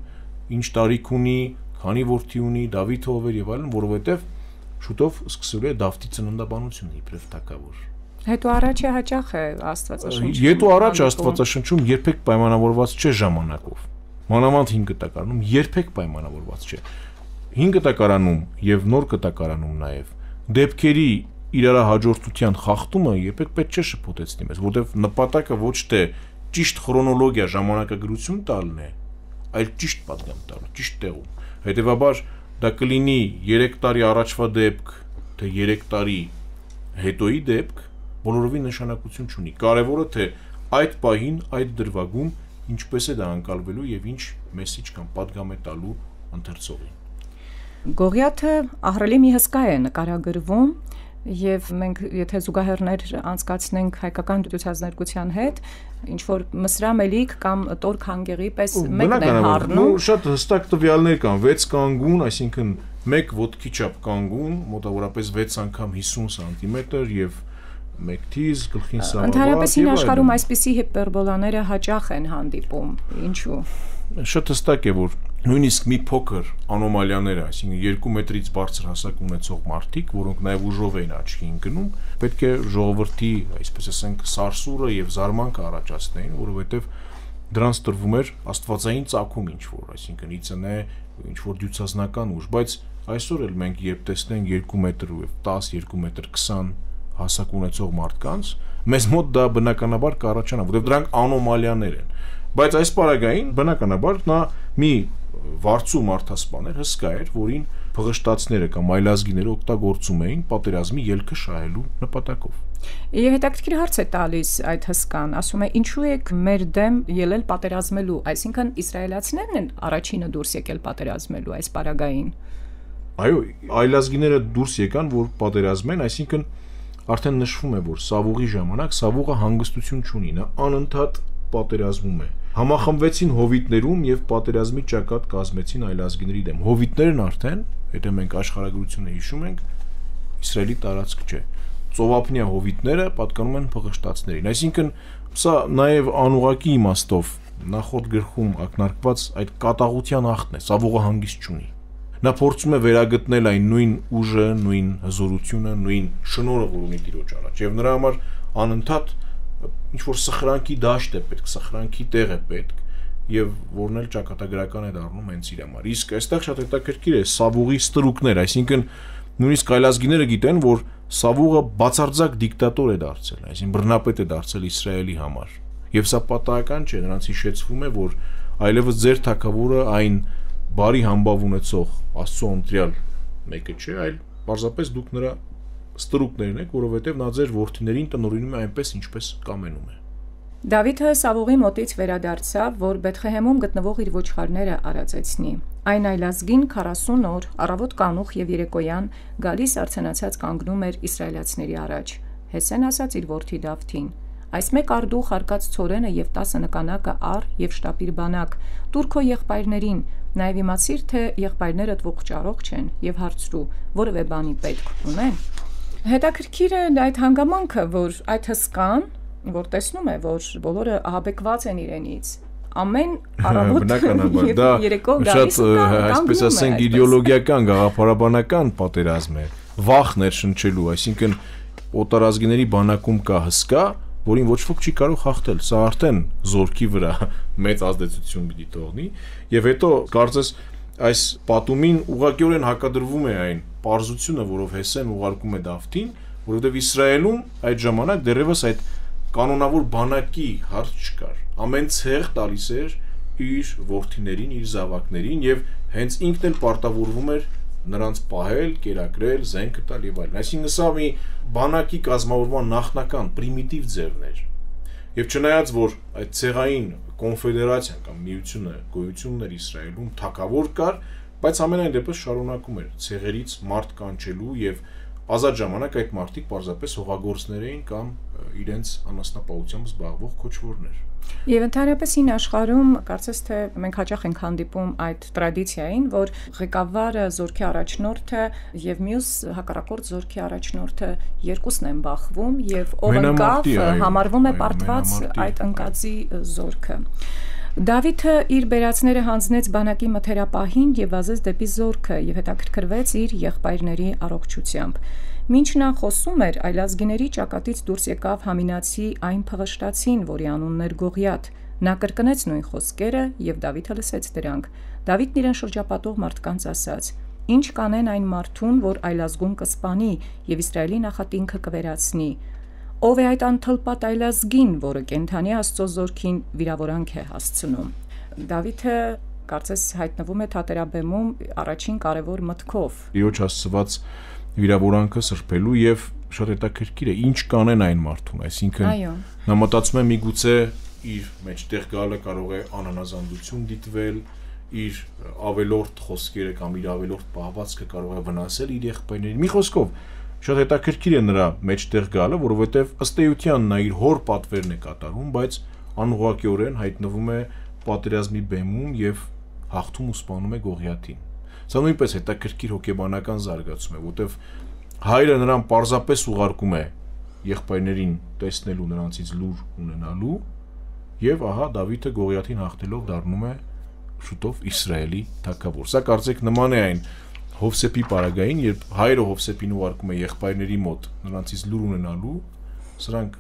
[SPEAKER 3] ինչ տարիք ունի, քանի որդի ունի, Դավիթը ով էր եւ այլն, որովհետեւ շուտով սկսելու է Դավթի ծննդաբանությունը իբրև թակավոր։
[SPEAKER 2] Հետո առաջի հաճախ է Աստվածաշնչում։
[SPEAKER 3] Հետո առաջ Աստվածաշնչում երբեք պայմանավորված չէ ժամանակով մանավանդ 5 կտակարանում երբեք պայմանավորված չէ 5 կտակարանում եւ նոր կտակարանում նաեւ դեպքերի իրարահաջորդության խախտումը երբեք պետք չէ շփոթեցնի մեզ որովհետեւ նպատակը ոչ թե ճիշտ քրոնոլոգիա ժամանակագրություն տալն է այլ ճիշտ պատգամ տալ ճիշտ տեղում հետեւաբար Դա կլինի 3 տարի առաջվա դեպք, թե 3 տարի հետոյի դեպք, բոլորովին նշանակություն չունի։ Կարևորը թե այդ պահին, այդ դրվագում ինչպես է դա անցալվելու եւ ինչ մեսիջ կամ падգամ է տալու ընթերցողին։
[SPEAKER 2] Գողիաթը ահրելի մի հսկա է նկարագրվում եւ մենք եթե զուգահեռներ անցկացնենք հայկական դիտուցազներգության հետ ինչ որ մսրամելիք կամ տոր քանգերի պես մեկն է հառնում
[SPEAKER 3] շատ հստակ տվյալներ կան. 6 կանգուն այսինքն 1 ոտքի չափ կանգուն մոտավորապես 6 անգամ 50 սանտիմետր եւ մեկ թիզ, գլխին սավավա։
[SPEAKER 2] Ընդհանրապես հին աշխարհում այսպիսի հիպերբոլաները հաճախ են հանդիպում։ Ինչու։
[SPEAKER 3] Շատ հստակ է, որ նույնիսկ մի փոքր անոմալիաները, այսինքն 2 մետրից բարձր հասակ ունեցող մարդիկ, որոնք նաև ուժով էին աչքի ընկնում, պետք է ժողովրդի, այսպես ասենք, սարսուրը եւ զարմանքը առաջացնեին, որովհետեւ դրանց տրվում էր աստվածային ցակում ինչ որ, այսինքն իցնե ինչ որ դյուցազնական ուժ, բայց այսօր էլ մենք երբ տեսնենք 2 մետր եւ 10, 2 մետր 20 հասակ ունեցող մարդկանց, մեզ մոտ դա բնականաբար կառաջանա, որովհետև դրանք անոմալիաներ են։ Բայց այս պարագային բնականաբար նա մի վարձու մարդասպան էր, հսկա էր, որին փղշտացները կամ այլազգիները օգտագործում էին պատերազմի ելքը շահելու նպատակով։
[SPEAKER 2] Եվ հետաքրքիր հարց է տալիս այդ հսկան, ասում է, ինչու եք մեր դեմ ելել պատերազմելու, այսինքն իսրայելացիներն են առաջինը դուրս եկել պատերազմելու այս պարագային։
[SPEAKER 3] Այո, այլազգիները դուրս եկան, որ պատերազմեն, այսինքն արդեն նշվում է, որ Սավուղի ժամանակ Սավուղը հանգստություն չունի, նա անընդհատ պատերազմում է։ Համախմբվեցին հովիտներում եւ պատերազմի ճակատ կազմեցին այլ ազգիների դեմ։ Հովիտներն արդեն, եթե մենք աշխարհագրությունը հիշում ենք, Իսրայելի տարածք չէ։ Ծովափնյա հովիտները պատկանում են փղշտացներին։ Այսինքն սա նաև անուղակի իմաստով նախորդ գրքում ակնարկված այդ կատաղության ախտն է, Սավուղը հանգիստ չունի նա փորձում է վերագտնել այն նույն ուժը, նույն հզորությունը, նույն շնորհը, որ ունի տիրոջ առաջ։ Եվ նրա համար անընդհատ ինչ որ սխրանքի դաշտ է պետք, սխրանքի տեղ է պետք եւ որն էլ ճակատագրական է դառնում հենց իր համար։ Իսկ այստեղ շատ հետաքրքիր է Սավուղի ստրուկներ, այսինքն նույնիսկ այլազգիները գիտեն, որ Սավուղը բացարձակ դիկտատոր է դարձել, այսինքն բռնապետ է դարձել Իսրայելի համար։ Եվ սա պատահական չէ, նրանց հիշեցվում է, որ այլևս ձեր թակավորը այն բարի համբավ ունեցող Աստծո ընտրյալ մեկը չէ, այլ պարզապես դուք նրա ստրուկներն եք, որովհետև նա ձեր worth-իներին տնորինում է այնպես, ինչպես կամենում է։
[SPEAKER 2] Դավիթը Սավուղի մոտից վերադարձավ, որ Բեթխեհեմում գտնվող իր ոչխարները արածեցնի։ Այն այլազգին 40 օր առավոտ կանուխ եւ երեկոյան գալիս արցանացած կանգնում էր իսրայելացիների առաջ։ Հեսեն ասաց իր որդի Դավթին. Այս մեկ արդու խարկած ծորենը եւ 10 նկանակը առ եւ շտապիր բանակ турքո եղբայրներին նաեւ իմացիր թե եղբայրներդ ողջարող չեն եւ հարցրու որևէ բանի պետք ունեն Հետաքրքիր է այդ հանգամանքը, որ այդ հսկան, որ տեսնում է, որ բոլորը ահաբեկված են իրենից, ամեն առավոտ
[SPEAKER 3] բնականաբար դա շատ այսպես ասենք իդեոլոգիական գաղափարաբանական պատերազմ է վախներ շնչելու այսինքն օտարազգիների բանակում կա հսկա, որին ոչ ոք չի կարող հաղթել։ Սա արդեն զորքի վրա մեծ ազդեցություն պիտի թողնի, եւ հետո կարծես այս պատումին ուղղակիորեն հակադրվում է այն պարզությունը, որով Հեսեն ուղարկում է Դավթին, որովհետև Իսրայելում այդ ժամանակ դեռևս այդ կանոնավոր բանակի հարց չկար։ Ամեն ցեղ տալիս էր իր worth-իներին, իր զավակներին եւ հենց ինքն էլ պարտավորվում էր նրանց պահել, կերակրել, զենք տալ եւ այլն։ Այսինքն սա մի բանակի կազմավորման նախնական պրիմիտիվ ձևն էր։ Եվ չնայած որ այդ ցեղային կոնֆեդերացիան կամ միությունը գոյություն ուներ Իսրայելում, թակավոր կար, բայց ամենայն դեպս շարունակում էր ցեղերից մարդ կանչելու եւ ազատ ժամանակ այդ մարդիկ պարզապես հողագործներ էին կամ իրենց անասնապահությամբ զբաղվող քոչվորներ։
[SPEAKER 2] Եվ ընդհանրապես ին աշխարհում կարծես թե մենք հաճախ ենք հանդիպում այդ տրադիցիային, որ ղեկավարը զորքի առաջնորդը եւ մյուս հակառակորդ զորքի առաջնորդը երկուսն են բախվում եւ ով ընկավ համարվում է պարտված այդ ընկածի զորքը։ Դավիթը իր բերածները հանձնեց բանակի մթերապահին եւ վազեց դեպի զորքը եւ հետաքրքրվեց իր եղբայրների առողջությամբ։ Մինչ նա խոսում էր, այլազգիների ճակատից դուրս եկավ Համինացի այն փղշտացին, որի անունն էր Գողիաթ։ կրկնեց նույն խոսքերը եւ Դավիթը լսեց դրանք։ Դավիթն իրեն շրջապատող մարդկանց ասաց. Ինչ կանեն այն մարդուն, որ այլազգում կսպանի եւ Իսրայելի նախատինքը կվերացնի ով է այդ անթլպատ այլազգին, որը կենթանի Աստծո զորքին վիրավորանք է հասցնում։ Դավիթը կարծես հայտնվում է թատերաբեմում առաջին կարևոր մտքով։
[SPEAKER 3] Իոչ Աստծված վիրավորանքը սրբելու եւ շատ հետաքրքիր է ինչ կանեն այն մարդուն, այսինքն նա մտածում է միգուցե իր մեջտեղ գալը կարող է անանազանդություն դիտվել, իր ավելորդ խոսքերը կամ իր ավելորդ պահվածքը կարող է վնասել իր եղբայրներին։ Մի խոսքով, Շատ հետաքրքիր է նրա մեջտեղ գալը, որովհետև ըստ էության նա իր հոր պատվերն է կատարում, բայց անուղակիորեն հայտնվում է պատերազմի բեմում եւ հաղթում ու սպանում է Գողիաթին։ Սա նույնպես հետաքրքիր հոգեբանական զարգացում է, որովհետև հայրը նրան պարզապես ուղարկում է եղբայրներին տեսնելու նրանցից լուր ունենալու եւ ահա Դավիթը Գողիաթին հաղթելով դառնում է շուտով Իսրայելի թագավոր։ Սա կարծեք նման է այն Հովսեփի պարագային, երբ հայրը Հովսեփին ուղարկում է եղբայրների մոտ նրանցից լուր ունենալու, սրանք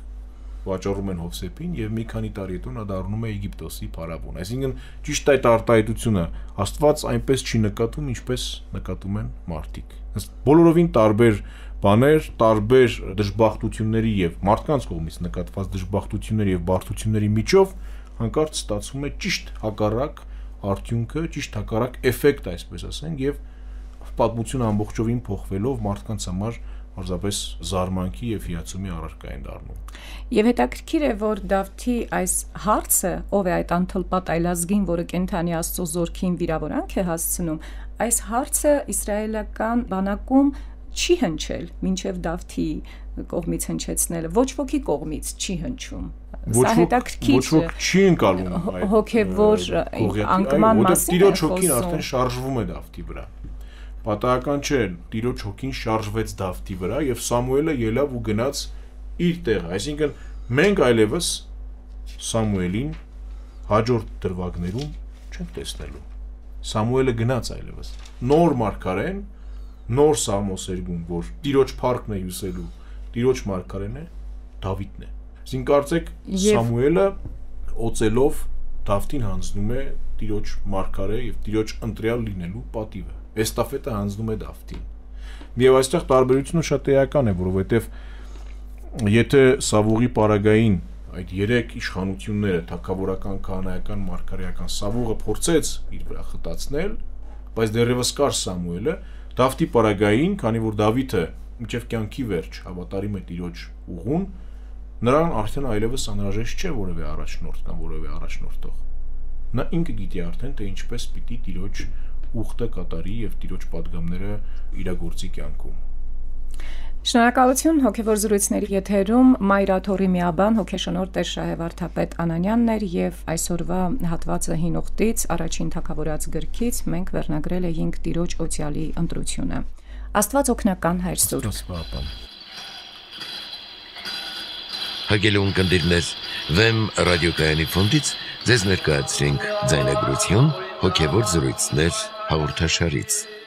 [SPEAKER 3] վաճառում են Հովսեփին եւ մի քանի տարի հետո նա դառնում է Եգիպտոսի փարավոն։ Այսինքն ճիշտ այդ արտահայտությունը Աստված այնպես չի նկատում, ինչպես նկատում են մարդիկ։ Բոլորովին տարբեր բաներ, տարբեր դժբախտությունների եւ մարդկանց կողմից նկատված դժբախտությունների եւ բարդությունների միջով հանկարծ ստացվում է ճիշտ հակառակ արդյունքը, ճիշտ հակառակ էֆեկտ, այսպես ասենք, եւ պատմությունը ամբողջովին փոխվելով մարդկանց համար պարզապես զարմանքի եւ հիացումի առարկա են դառնում։
[SPEAKER 2] Եվ հետաքրքիր է, որ Դավթի այս հարցը, ով է այդ անթլպատ այլազգին, որը կենթանի Աստծո զորքին վիրավորանք է հասցնում, այս հարցը իսրայելական բանակում չի հնչել, մինչև Դավթի կողմից հնչեցնելը, ոչ ոքի կողմից չի հնչում։
[SPEAKER 3] Սա հետաքրքիր է։ Ոչ ոք չի ընկալում
[SPEAKER 2] այդ հոգևոր անկման մասին։
[SPEAKER 3] Տիրոջ հոգին արդեն շարժվում է Դավթի վրա։ Պատահական չէ, Տիրոջ հոգին շարժվեց Դավթի վրա եւ Սամուելը ելավ ու գնաց իր տեղը, այսինքն մենք այլևս Սամուելին հաջորդ դրվագներում չենք տեսնելու։ Սամուելը գնաց այլևս։ Նոր մարգարեն, նոր Սամոսերգուն, որ Տիրոջ փառքն է հյուսելու, Տիրոջ մարգարեն է Դավիթն է։ Այսինքն կարծեք Սամուելը օծելով Դավթին հանձնում է Տիրոջ մարգարե եւ Տիրոջ ընտրյալ լինելու պատիվը էստաֆետը հանձնում է Դավթին։ Եվ այստեղ տարբերությունը շատ էական է, որովհետև եթե Սավուղի պարագային այդ երեք իշխանությունները թակավորական, կանայական, մարգարեական Սավուղը փորձեց իր վրա խտացնել, բայց դեռևս կար Սամուելը, Դավթի պարագային, քանի որ Դավիթը մինչև կյանքի վերջ հավատարիմ է Տիրոջ ուղուն, նրան արդեն այլևս անհրաժեշտ չէ որևէ առաջնորդ կամ որևէ առաջնորդող։ Նա ինքը գիտի արդեն թե ինչպես պիտի Տիրոջ ուխտը կատարի եւ տիրոջ падգամները իրագործի կյանքում։
[SPEAKER 2] Շնորհակալություն հոգևոր զրույցների եթերում Մայրաթորի միաբան հոգեշնոր Տեր Շահևարթապետ Անանյանն էր եւ այսօրվա հատվածը հին ուխտից առաջին թակավորած գրքից մենք վերնագրել էինք Տիրոջ Օցիալի ընտրությունը։ Աստված օգնական հայր սուրբ։
[SPEAKER 1] Հարգելուն կնդիրներ, վեմ ռադիոկայանի ֆոնդից ձեզ ներկայացրինք ձայնագրություն հոգևոր զրույցներ հաղորդաշարից